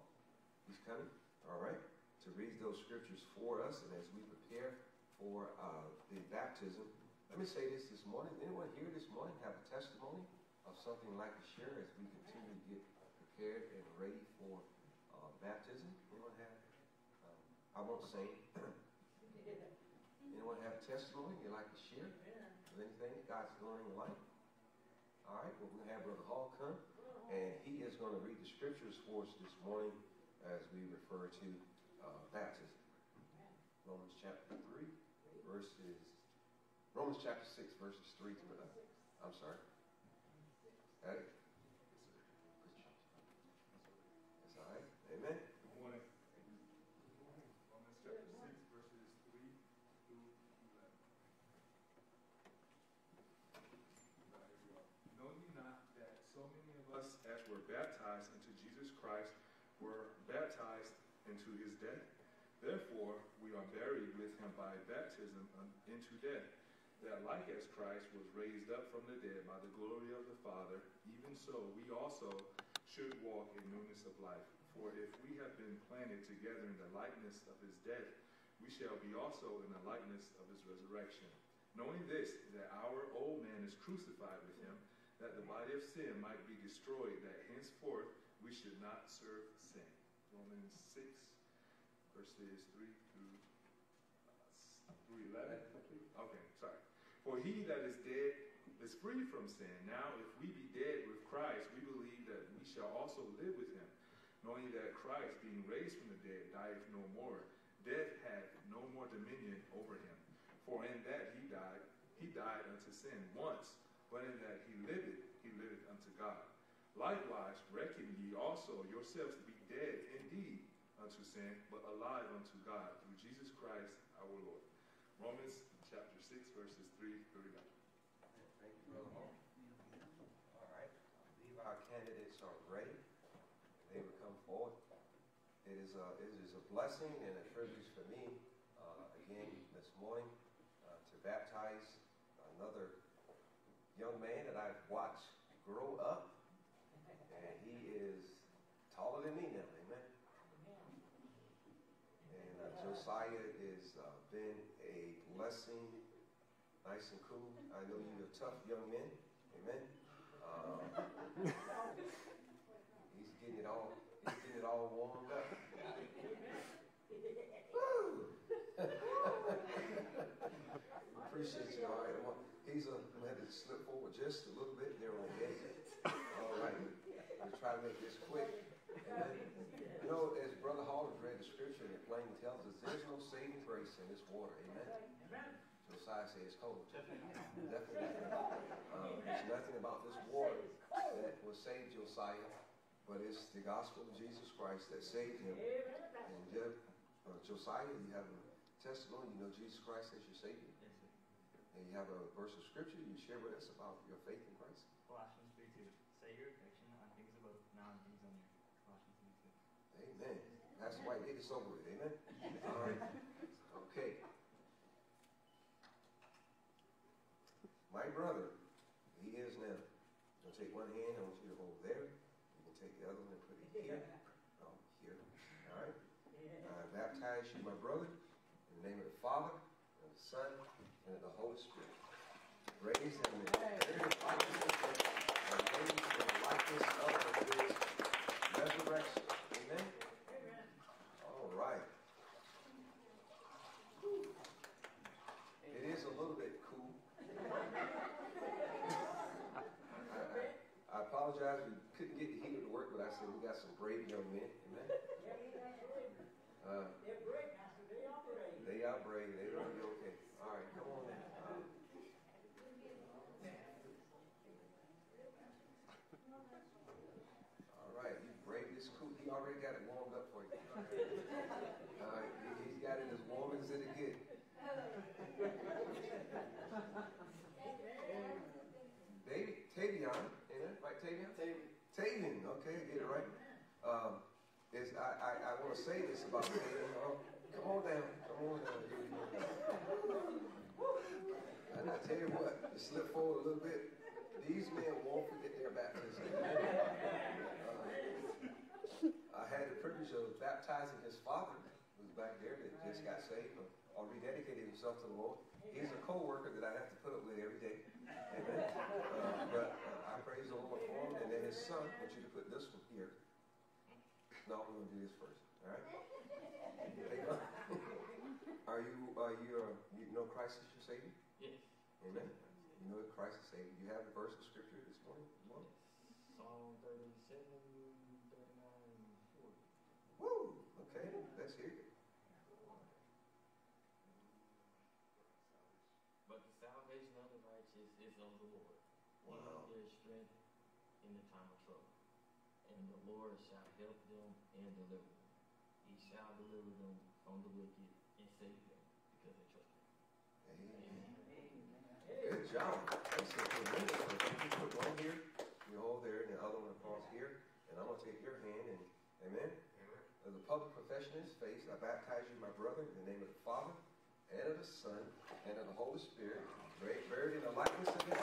He's coming? All right. To read those scriptures for us, and as we prepare for uh, the baptism, let me say this this morning. Anyone here this morning have a testimony of something like to share as we continue to get prepared and ready for uh, baptism? Anyone have? Um, I won't say. (coughs) Anyone have a testimony you'd like to share of anything that God's doing in life? All right, well, we're going to have Brother Hall come, and he is going to read the scriptures for us this morning as we refer to uh, baptism. Romans chapter 3, verses, Romans chapter 6, verses 3 through 11. I'm sorry. Got it? That's all right. Amen. Good morning. Romans chapter 6, verses 3 through 11. Right, here we go. Know ye not that so many of us as were baptized into Jesus Christ were baptized into his death? Therefore, we are buried with him by baptism into death, that like as Christ was raised up from the dead by the glory of the Father, even so we also should walk in newness of life. For if we have been planted together in the likeness of his death, we shall be also in the likeness of his resurrection. Knowing this, that our old man is crucified with him, that the body of sin might be destroyed, that henceforth we should not serve sin. Romans 6, verses 3 through, uh, through 11. Okay, sorry. For he that is dead is free from sin. Now, if we be dead with Christ, we believe that we shall also live with him, knowing that Christ, being raised from the dead, dieth no more. Death hath no more dominion over him. For in that he died, he died unto sin once, but in that he liveth, he liveth unto God. Likewise, reckon ye also yourselves to be dead unto sin, but alive unto God through Jesus Christ our Lord. Romans chapter 6, verses 3 through 11. Thank you, Brother Hall. All right. I believe our candidates are ready. They will come forward. It is a, it is a blessing and a privilege for me, uh, again, this morning, uh, to baptize another young man that I've watched grow up. And he is taller than me now, amen. And uh, Josiah has uh, been a blessing, nice and cool. I know you're a tough young man, amen. Um, he's getting it all, he's getting it all warmed up. Woo! Appreciate you. All right, I'm gonna- he's a, I'm gonna have to slip forward just a little bit there on the exit. All right, we'll try to make this quick. Amen. You know, as Brother Hall has read the scripture, it plainly tells us there's no saving grace in this water. Amen. Josiah says it's cold. Definitely. (laughs) Um, there's nothing about this water that will save Josiah, but it's the gospel of Jesus Christ that saved him. And Jeff, uh, Josiah, you have a testimony. You know Jesus Christ as your Savior. And you have a verse of scripture you share with us about your faith in Christ. Colossians 3 2. Set your affection on things above, not on things on earth. Colossians 3 2. Amen. Pastor White, get this over with. Amen. All right. Okay. My brother, he is now. You'll take one hand, I want you to hold there. You can take the other one and put it here. Oh, here. All right. I baptize you, my brother, in the name of the Father, and the Son, and of the Holy Spirit. Raise him in the very and raised likeness of his resurrection. Amen. All right. It is a little bit cool. I, apologize, we couldn't get the heater to work, but I said we got some brave young men. Bye. Amen. You know that Christ is Savior. You have the verse of Scripture this morning. Psalm 37, 39, 40. Woo! Okay, let's hear it. But the salvation of the righteous is of the Lord. He Wow. is their strength in the time of trouble. And the Lord shall help them and deliver them. He shall deliver them from the wicked and save them because they trust him. Amen. Good job. That's a tremendous one. You put one here, you hold there, and the other one across here. And I'm going to take your hand amen. As a public profession his face, I baptize you, my brother, in the name of the Father, and of the Son, and of the Holy Spirit, buried buried in the likeness of of his. (laughs)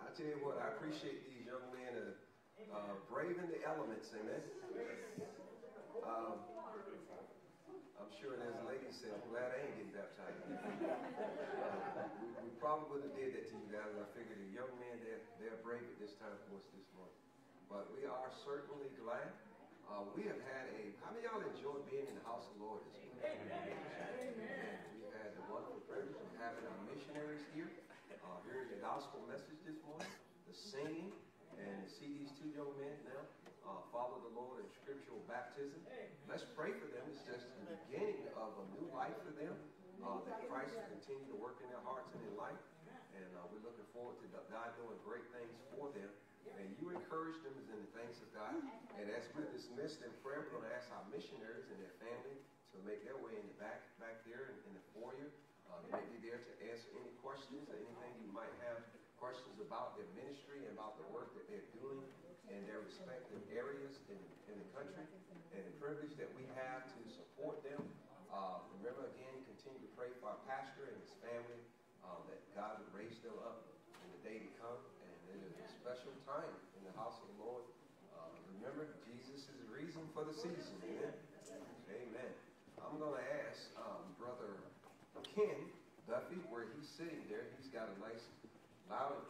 I tell you what, I appreciate these young men uh, uh, braving the elements, amen. Um, I'm sure there's ladies saying, I'm glad I ain't getting baptized. (laughs) Uh, we, we probably wouldn't have did that to you guys. I figured the young men, they're, they're brave at this time for us this morning. But we are certainly glad. Uh, we have had a, how many of y'all enjoyed being in the house of the Lord this morning? Amen. We've had the wonderful privilege of having our missionaries here, uh, hearing the gospel message this morning, the singing, and see these two young men now uh, follow the Lord in scriptural baptism. Let's pray for them. It's just the beginning of a new life for them. Uh, that Christ will continue to work in their hearts and their life. And uh, we're looking forward to God doing great things for them. And you encourage them in the things of God. And as we're dismissed in prayer, we're going to ask our missionaries and their family to make their way in the back back there in, in the foyer. Uh, they may be there to answer any questions or anything you might have questions about their ministry and about the work that they're doing in their respective areas in, in the country and the privilege that we have to support them. Uh, remember again, continue to pray for our pastor and his family uh, that God would raise them up in the day to come. And it is a special time in the house of the Lord. Uh, remember, Jesus is the reason for the season. Amen. Amen. I'm going to ask um, Brother Ken Duffy, where he's sitting there, he's got a nice loud